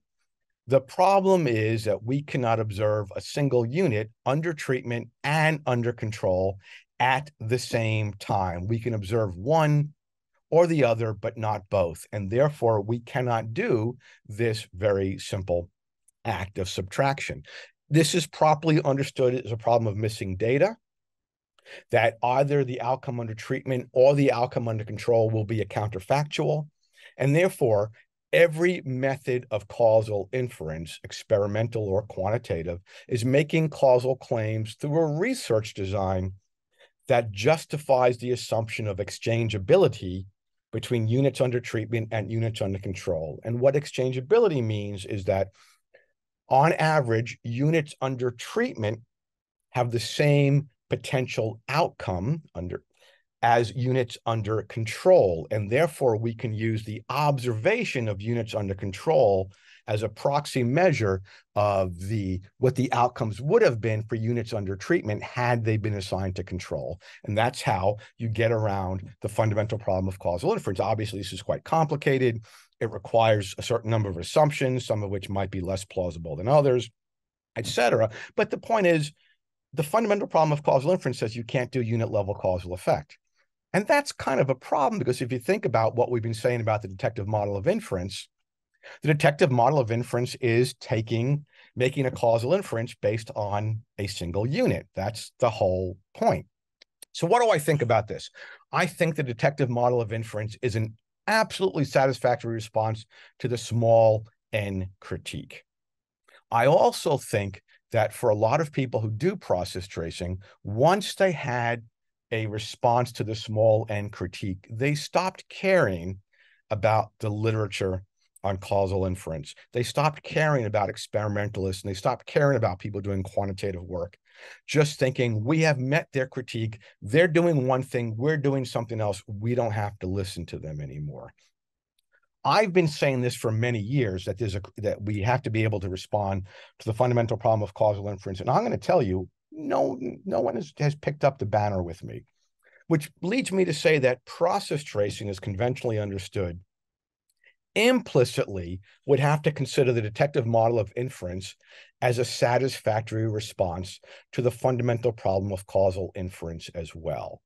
The problem is that we cannot observe a single unit under treatment and under control at the same time. We can observe one or the other, but not both. And therefore, we cannot do this very simple act of subtraction. This is properly understood as a problem of missing data, that either the outcome under treatment or the outcome under control will be a counterfactual. And therefore, every method of causal inference, experimental or quantitative, is making causal claims through a research design that justifies the assumption of exchangeability between units under treatment and units under control. And what exchangeability means is that on average, units under treatment have the same potential outcome under as units under control. And therefore, we can use the observation of units under control as a proxy measure of the what the outcomes would have been for units under treatment had they been assigned to control. And that's how you get around the fundamental problem of causal inference. Obviously, this is quite complicated. It requires a certain number of assumptions, some of which might be less plausible than others, etc. But the point is, the fundamental problem of causal inference says you can't do unit level causal effect. And that's kind of a problem because if you think about what we've been saying about the detective model of inference, the detective model of inference is taking, making a causal inference based on a single unit. That's the whole point. So what do I think about this? I think the detective model of inference is an absolutely satisfactory response to the small n critique. I also think that for a lot of people who do process tracing, once they had a response to the small n critique, they stopped caring about the literature on causal inference. They stopped caring about experimentalists and they stopped caring about people doing quantitative work, just thinking we have met their critique. They're doing one thing, we're doing something else. We don't have to listen to them anymore. I've been saying this for many years that there's a that we have to be able to respond to the fundamental problem of causal inference. And I'm going to tell you, no, no one has, has picked up the banner with me, which leads me to say that process tracing is conventionally understood implicitly would have to consider the detective model of inference as a satisfactory response to the fundamental problem of causal inference as well.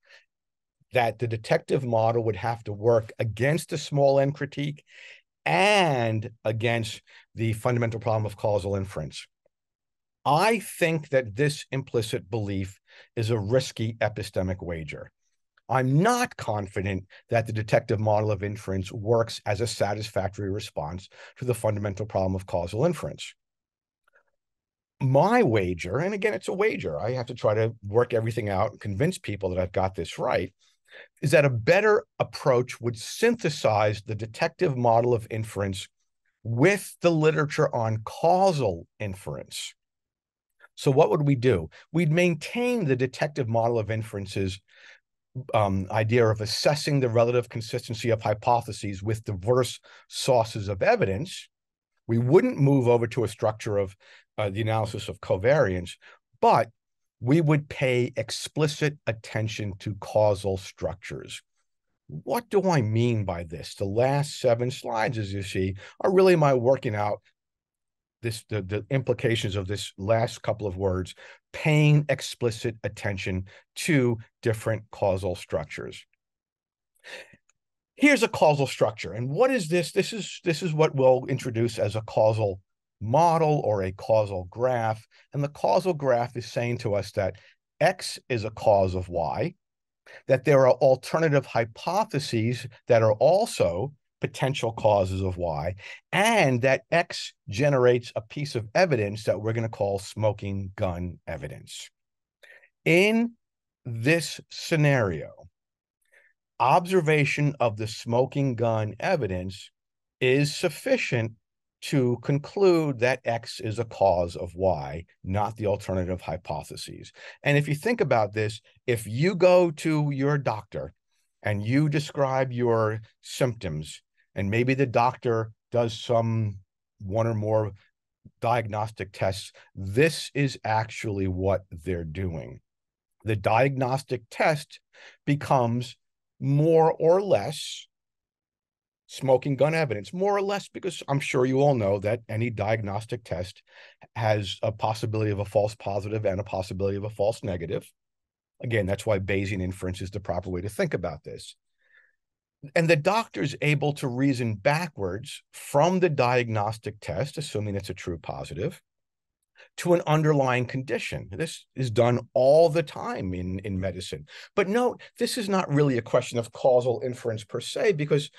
That the detective model would have to work against the small n critique and against the fundamental problem of causal inference. I think that this implicit belief is a risky epistemic wager. I'm not confident that the detective model of inference works as a satisfactory response to the fundamental problem of causal inference. My wager, and again, it's a wager, I have to try to work everything out and convince people that I've got this right, is that a better approach would synthesize the detective model of inference with the literature on causal inference. So, what would we do? We'd maintain the detective model of inferences um, idea of assessing the relative consistency of hypotheses with diverse sources of evidence, we wouldn't move over to a structure of uh, the analysis of covariance, but we would pay explicit attention to causal structures. What do I mean by this? The last seven slides, as you see, are really my working out this the, the implications of this last couple of words paying explicit attention to different causal structures. Here's a causal structure and what is this? This is this is what we'll introduce as a causal model or a causal graph and the causal graph is saying to us that x is a cause of y that there are alternative hypotheses that are also potential causes of Y, and that X generates a piece of evidence that we're going to call smoking gun evidence. In this scenario, observation of the smoking gun evidence is sufficient to conclude that X is a cause of Y, not the alternative hypotheses. And if you think about this, if you go to your doctor and you describe your symptoms and maybe the doctor does some one or more diagnostic tests. This is actually what they're doing. The diagnostic test becomes more or less smoking gun evidence, more or less, because I'm sure you all know that any diagnostic test has a possibility of a false positive and a possibility of a false negative. Again, that's why Bayesian inference is the proper way to think about this and the doctor's able to reason backwards from the diagnostic test, assuming it's a true positive, to an underlying condition. This is done all the time in, in medicine. But note, this is not really a question of causal inference per se, because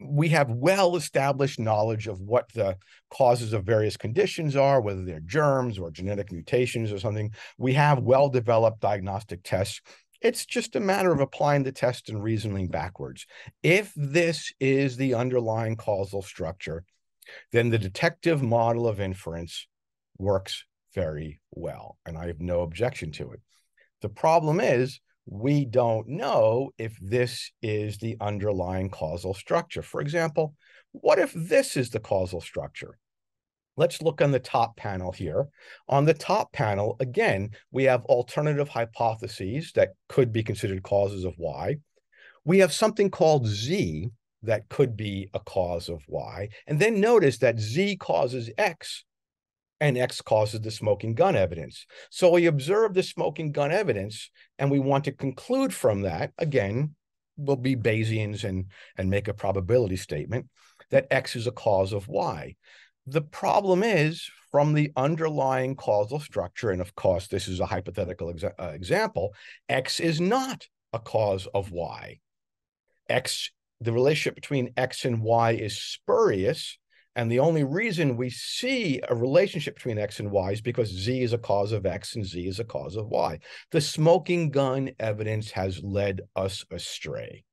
we have well established knowledge of what the causes of various conditions are, whether they're germs or genetic mutations or something. We have well developed diagnostic tests it's just a matter of applying the test and reasoning backwards. If this is the underlying causal structure, then the detective model of inference works very well, and I have no objection to it. The problem is we don't know if this is the underlying causal structure. For example, what if this is the causal structure? Let's look on the top panel here. On the top panel, again, we have alternative hypotheses that could be considered causes of Y. We have something called Z that could be a cause of Y. And then notice that Z causes X and X causes the smoking gun evidence. So we observe the smoking gun evidence and we want to conclude from that, again, we'll be Bayesians and, and make a probability statement that X is a cause of Y. The problem is from the underlying causal structure, and of course, this is a hypothetical exa uh, example, X is not a cause of Y. X, the relationship between X and Y is spurious. And the only reason we see a relationship between X and Y is because Z is a cause of X and Z is a cause of Y. The smoking gun evidence has led us astray.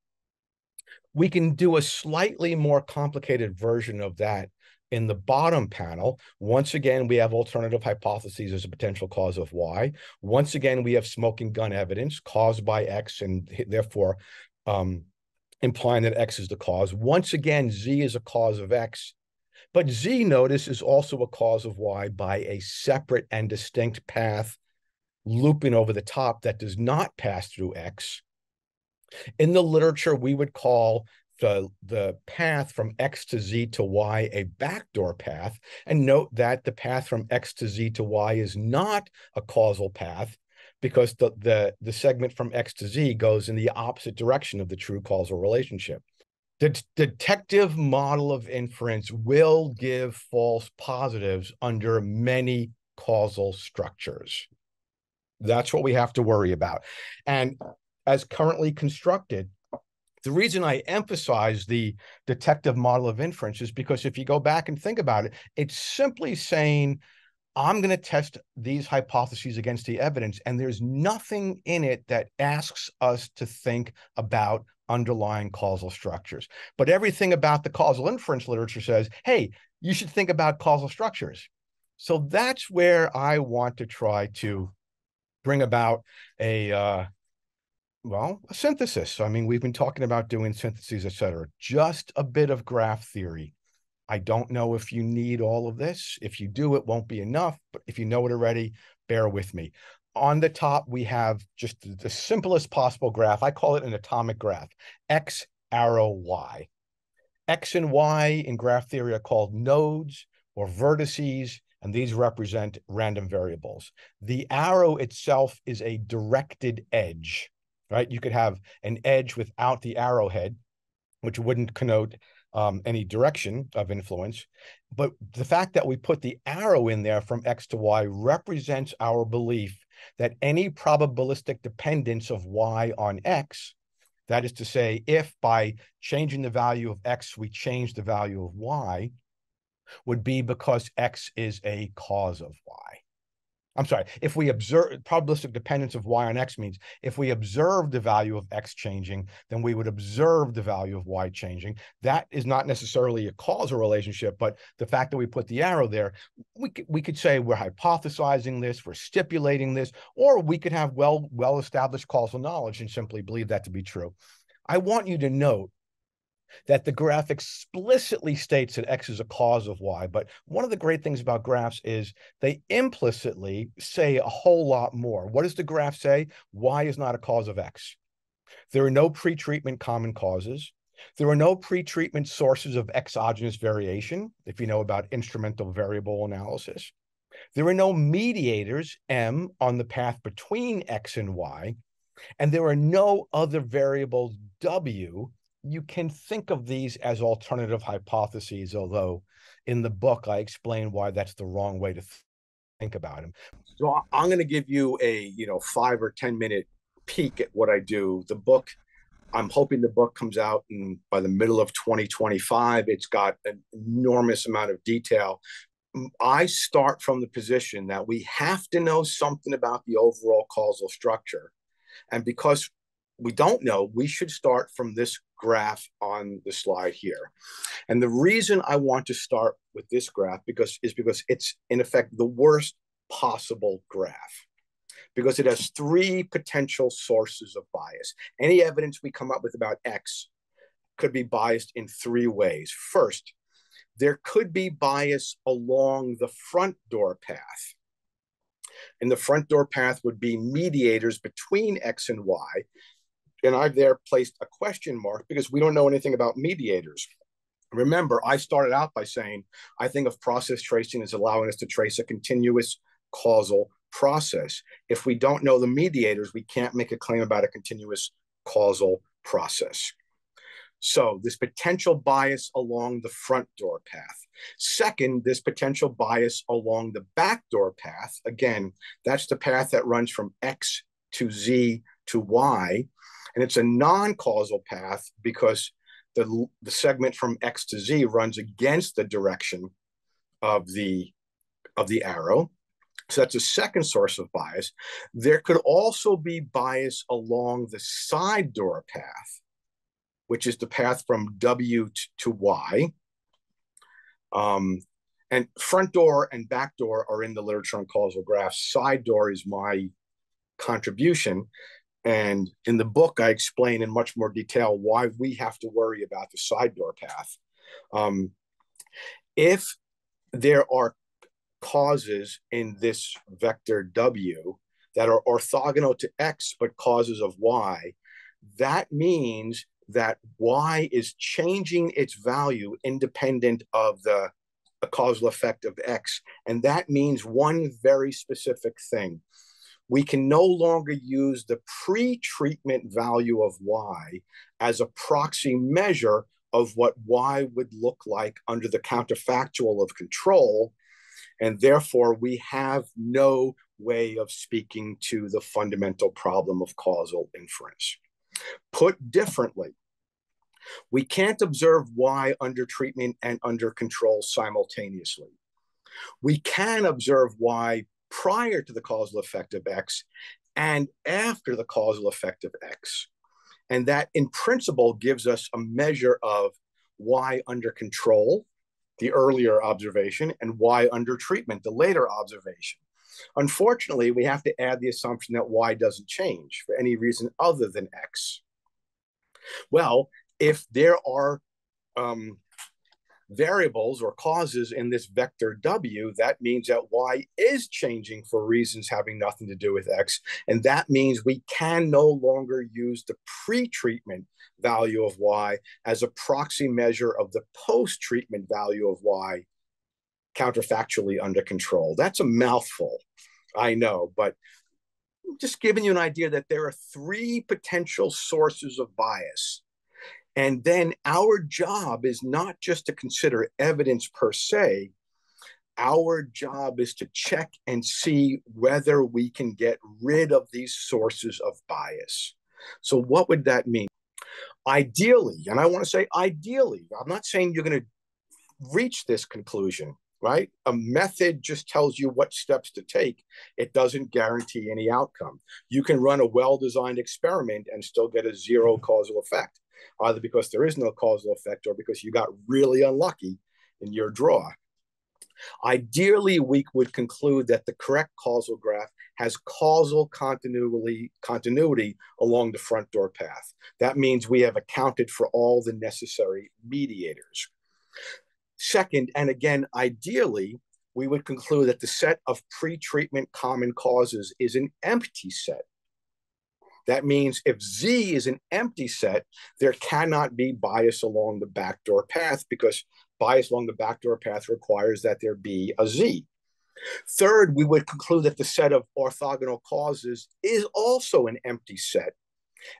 We can do a slightly more complicated version of that in the bottom panel, once again, we have alternative hypotheses as a potential cause of Y. Once again, we have smoking gun evidence caused by X and therefore um, implying that X is the cause. Once again, Z is a cause of X. But Z, notice, is also a cause of Y by a separate and distinct path looping over the top that does not pass through X. In the literature, we would call the, the path from X to Z to Y a backdoor path. And note that the path from X to Z to Y is not a causal path because the, the, the segment from X to Z goes in the opposite direction of the true causal relationship. The detective model of inference will give false positives under many causal structures. That's what we have to worry about. And as currently constructed, the reason I emphasize the detective model of inference is because if you go back and think about it, it's simply saying, I'm going to test these hypotheses against the evidence, and there's nothing in it that asks us to think about underlying causal structures. But everything about the causal inference literature says, hey, you should think about causal structures. So that's where I want to try to bring about a uh, well, a synthesis. I mean, we've been talking about doing syntheses, et cetera. Just a bit of graph theory. I don't know if you need all of this. If you do, it won't be enough. But if you know it already, bear with me. On the top, we have just the simplest possible graph. I call it an atomic graph, X arrow Y. X and Y in graph theory are called nodes or vertices, and these represent random variables. The arrow itself is a directed edge right? You could have an edge without the arrowhead, which wouldn't connote um, any direction of influence. But the fact that we put the arrow in there from X to Y represents our belief that any probabilistic dependence of Y on X, that is to say, if by changing the value of X, we change the value of Y, would be because X is a cause of Y. I'm sorry, if we observe probabilistic dependence of y on x means if we observe the value of x changing, then we would observe the value of y changing. That is not necessarily a causal relationship, but the fact that we put the arrow there, we could, we could say we're hypothesizing this, we're stipulating this, or we could have well well established causal knowledge and simply believe that to be true. I want you to note that the graph explicitly states that X is a cause of Y. But one of the great things about graphs is they implicitly say a whole lot more. What does the graph say? Y is not a cause of X. There are no pretreatment common causes. There are no pretreatment sources of exogenous variation, if you know about instrumental variable analysis. There are no mediators, M, on the path between X and Y. And there are no other variables, W, you can think of these as alternative hypotheses, although in the book I explain why that's the wrong way to think about them. So I'm going to give you a you know five or ten minute peek at what I do. The book, I'm hoping the book comes out in by the middle of 2025. It's got an enormous amount of detail. I start from the position that we have to know something about the overall causal structure. And because we don't know, we should start from this graph on the slide here. And the reason I want to start with this graph because is because it's in effect the worst possible graph. because it has three potential sources of bias. Any evidence we come up with about X could be biased in three ways. First, there could be bias along the front door path. And the front door path would be mediators between X and Y. And I've there placed a question mark because we don't know anything about mediators. Remember, I started out by saying I think of process tracing as allowing us to trace a continuous causal process. If we don't know the mediators, we can't make a claim about a continuous causal process. So this potential bias along the front door path. Second, this potential bias along the back door path. Again, that's the path that runs from X to Z to Y. And it's a non-causal path because the, the segment from X to Z runs against the direction of the, of the arrow. So that's a second source of bias. There could also be bias along the side door path, which is the path from W to Y. Um, and front door and back door are in the literature on causal graphs. Side door is my contribution. And in the book, I explain in much more detail why we have to worry about the side door path. Um, if there are causes in this vector W that are orthogonal to X but causes of Y, that means that Y is changing its value independent of the causal effect of X. And that means one very specific thing we can no longer use the pre-treatment value of y as a proxy measure of what y would look like under the counterfactual of control and therefore we have no way of speaking to the fundamental problem of causal inference. Put differently we can't observe y under treatment and under control simultaneously. We can observe y prior to the causal effect of X and after the causal effect of X. And that in principle gives us a measure of Y under control, the earlier observation, and Y under treatment, the later observation. Unfortunately, we have to add the assumption that Y doesn't change for any reason other than X. Well, if there are um, variables or causes in this vector W, that means that Y is changing for reasons having nothing to do with X. And that means we can no longer use the pre-treatment value of Y as a proxy measure of the post-treatment value of Y counterfactually under control. That's a mouthful, I know, but just giving you an idea that there are three potential sources of bias and then our job is not just to consider evidence per se, our job is to check and see whether we can get rid of these sources of bias. So, what would that mean? Ideally, and I want to say ideally, I'm not saying you're going to reach this conclusion, right? A method just tells you what steps to take, it doesn't guarantee any outcome. You can run a well designed experiment and still get a zero causal effect either because there is no causal effect or because you got really unlucky in your draw. Ideally, we would conclude that the correct causal graph has causal continuity, continuity along the front door path. That means we have accounted for all the necessary mediators. Second, and again, ideally, we would conclude that the set of pre-treatment common causes is an empty set. That means if Z is an empty set, there cannot be bias along the backdoor path because bias along the backdoor path requires that there be a Z. Third, we would conclude that the set of orthogonal causes is also an empty set.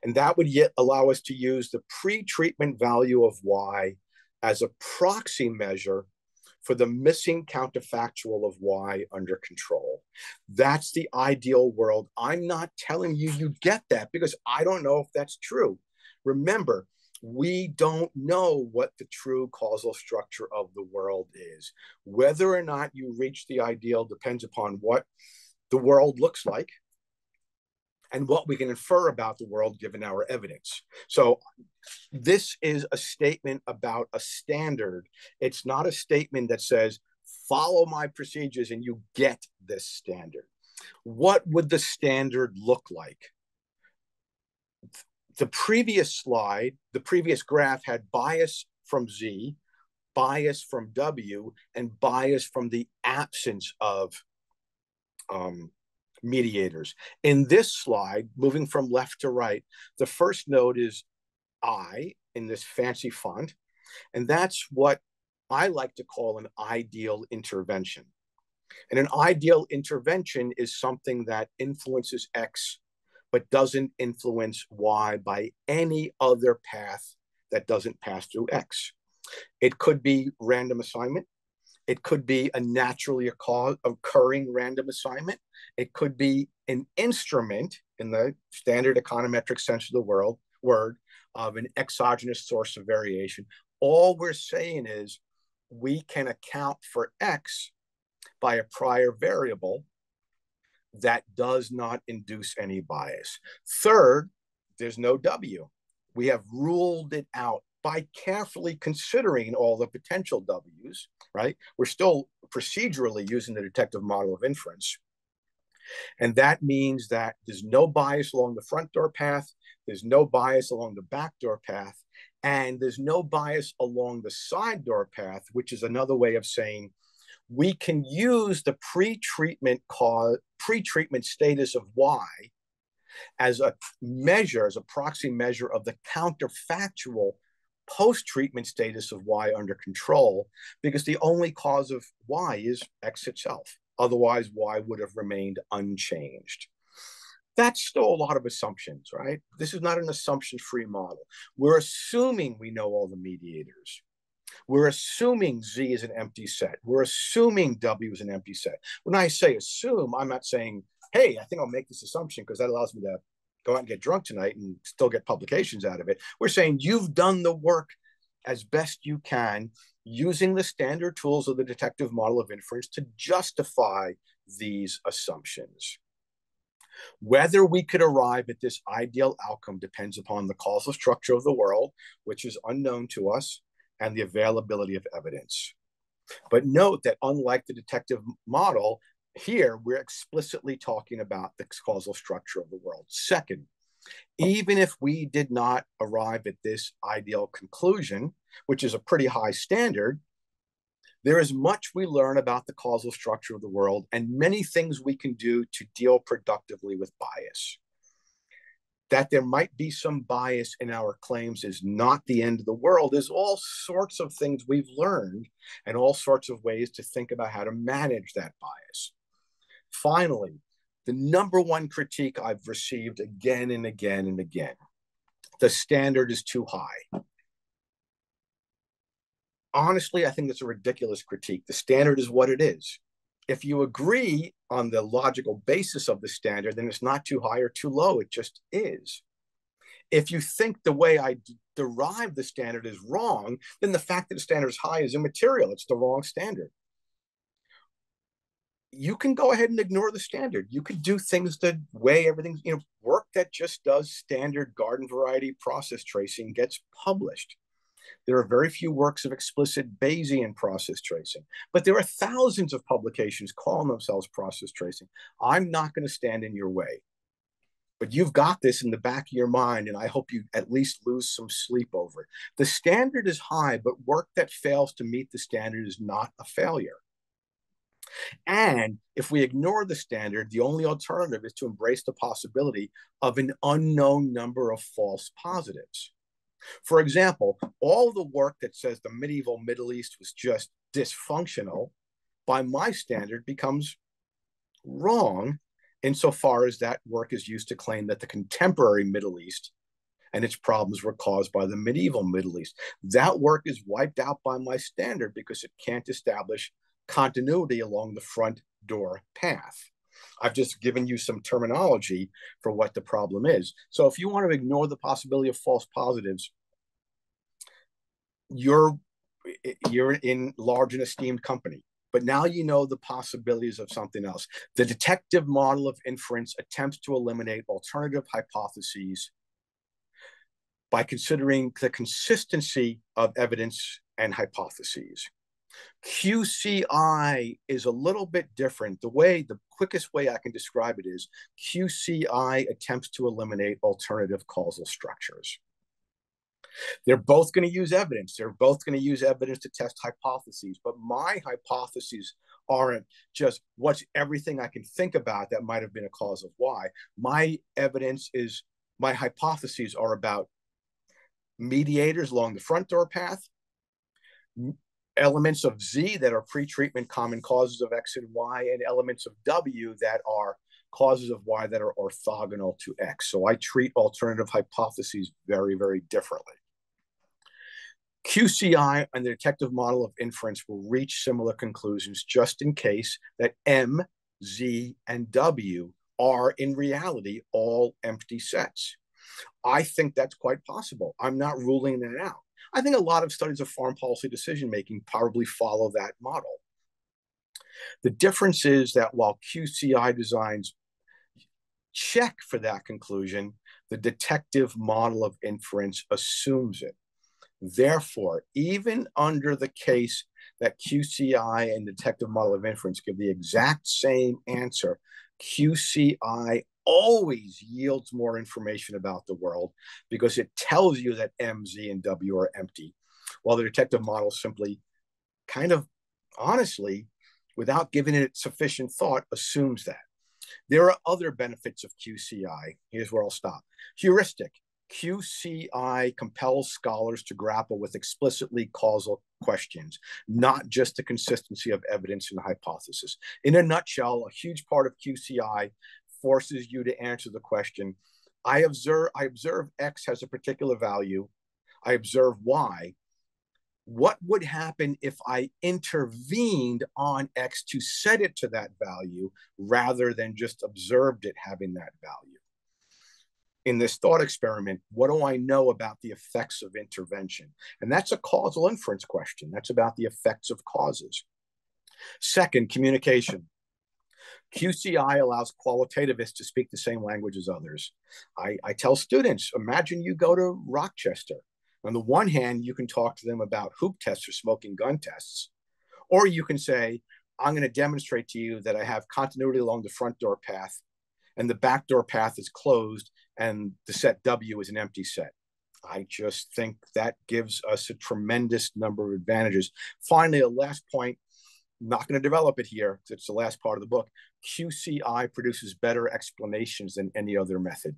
And that would yet allow us to use the pre-treatment value of Y as a proxy measure for the missing counterfactual of Y under control. That's the ideal world. I'm not telling you you get that because I don't know if that's true. Remember, we don't know what the true causal structure of the world is. Whether or not you reach the ideal depends upon what the world looks like and what we can infer about the world given our evidence. So this is a statement about a standard. It's not a statement that says, follow my procedures and you get this standard. what would the standard look like? The previous slide, the previous graph had bias from Z, bias from W, and bias from the absence of um, mediators. In this slide, moving from left to right, the first node is I in this fancy font, and that's what I like to call an ideal intervention. And an ideal intervention is something that influences X, but doesn't influence Y by any other path that doesn't pass through X. It could be random assignment. It could be a naturally occurring random assignment. It could be an instrument in the standard econometric sense of the world, word of an exogenous source of variation. All we're saying is we can account for X by a prior variable that does not induce any bias. Third, there's no W. We have ruled it out by carefully considering all the potential W's, right? We're still procedurally using the detective model of inference. And that means that there's no bias along the front door path, there's no bias along the back door path, and there's no bias along the side door path, which is another way of saying we can use the pre-treatment cause pre-treatment status of Y as a measure, as a proxy measure of the counterfactual post-treatment status of Y under control, because the only cause of Y is X itself. Otherwise, Y would have remained unchanged. That's still a lot of assumptions, right? This is not an assumption-free model. We're assuming we know all the mediators. We're assuming Z is an empty set. We're assuming W is an empty set. When I say assume, I'm not saying, hey, I think I'll make this assumption because that allows me to go out and get drunk tonight and still get publications out of it. We're saying you've done the work as best you can using the standard tools of the detective model of inference to justify these assumptions. Whether we could arrive at this ideal outcome depends upon the causal structure of the world, which is unknown to us, and the availability of evidence. But note that unlike the detective model, here we're explicitly talking about the causal structure of the world. Second, oh. even if we did not arrive at this ideal conclusion, which is a pretty high standard, there is much we learn about the causal structure of the world and many things we can do to deal productively with bias. That there might be some bias in our claims is not the end of the world. There's all sorts of things we've learned and all sorts of ways to think about how to manage that bias. Finally, the number one critique I've received again and again and again the standard is too high honestly, I think it's a ridiculous critique. The standard is what it is. If you agree on the logical basis of the standard, then it's not too high or too low. It just is. If you think the way I d- derive the standard is wrong, then the fact that the standard is high is immaterial. It's the wrong standard. You can go ahead and ignore the standard. You could do things the way everything's, you know, work that just does standard garden variety process tracing gets published there are very few works of explicit Bayesian process tracing, but there are thousands of publications calling themselves process tracing. I'm not going to stand in your way. But you've got this in the back of your mind, and I hope you at least lose some sleep over it. The standard is high, but work that fails to meet the standard is not a failure. And if we ignore the standard, the only alternative is to embrace the possibility of an unknown number of false positives. For example, all the work that says the medieval Middle East was just dysfunctional, by my standard, becomes wrong insofar as that work is used to claim that the contemporary Middle East and its problems were caused by the medieval Middle East. That work is wiped out by my standard because it can't establish continuity along the front door path. I've just given you some terminology for what the problem is. So if you want to ignore the possibility of false positives, you're you're in large and esteemed company. But now you know the possibilities of something else. The detective model of inference attempts to eliminate alternative hypotheses by considering the consistency of evidence and hypotheses. QCI is a little bit different. The way, the quickest way I can describe it is QCI attempts to eliminate alternative causal structures. They're both going to use evidence. They're both going to use evidence to test hypotheses. But my hypotheses aren't just what's everything I can think about that might have been a cause of Y. My evidence is, my hypotheses are about mediators along the front door path, elements of Z that are pre-treatment common causes of X and Y, and elements of W that are causes of Y that are orthogonal to X. So I treat alternative hypotheses very, very differently. QCI and the detective model of inference will reach similar conclusions just in case that M, Z, and W are in reality all empty sets. I think that's quite possible. I'm not ruling that out. I think a lot of studies of foreign policy decision making probably follow that model. The difference is that while QCI designs check for that conclusion, the detective model of inference assumes it. Therefore, even under the case that QCI and detective model of inference give the exact same answer, QCI always yields more information about the world because it tells you that M, Z, and W are empty, while the detective model simply kind of honestly, without giving it sufficient thought, assumes that. There are other benefits of QCI. Here's where I'll stop. Heuristic. QCI compels scholars to grapple with explicitly causal questions, not just the consistency of evidence and hypothesis. In a nutshell, a huge part of QCI forces you to answer the question I observe, I observe X has a particular value. I observe Y. What would happen if I intervened on X to set it to that value rather than just observed it having that value? in this thought experiment, what do I know about the effects of intervention? And that's a causal inference question. That's about the effects of causes. Second, communication. QCI allows qualitativists to speak the same language as others. I, I tell students, imagine you go to Rochester. On the one hand, you can talk to them about hoop tests or smoking gun tests. Or you can say, I'm going to demonstrate to you that I have continuity along the front door path and the back door path is closed and the set W is an empty set. I just think that gives us a tremendous number of advantages. Finally, a last point, I'm not going to develop it here it's the last part of the book. QCI produces better explanations than any other method.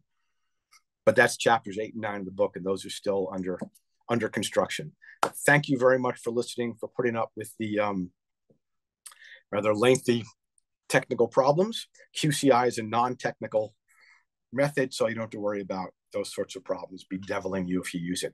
But that's chapters eight and nine of the book, and those are still under under construction. Thank you very much for listening, for putting up with the um, rather lengthy technical problems. QCI is a non-technical method, so you don't have to worry about those sorts of problems bedeviling you if you use it.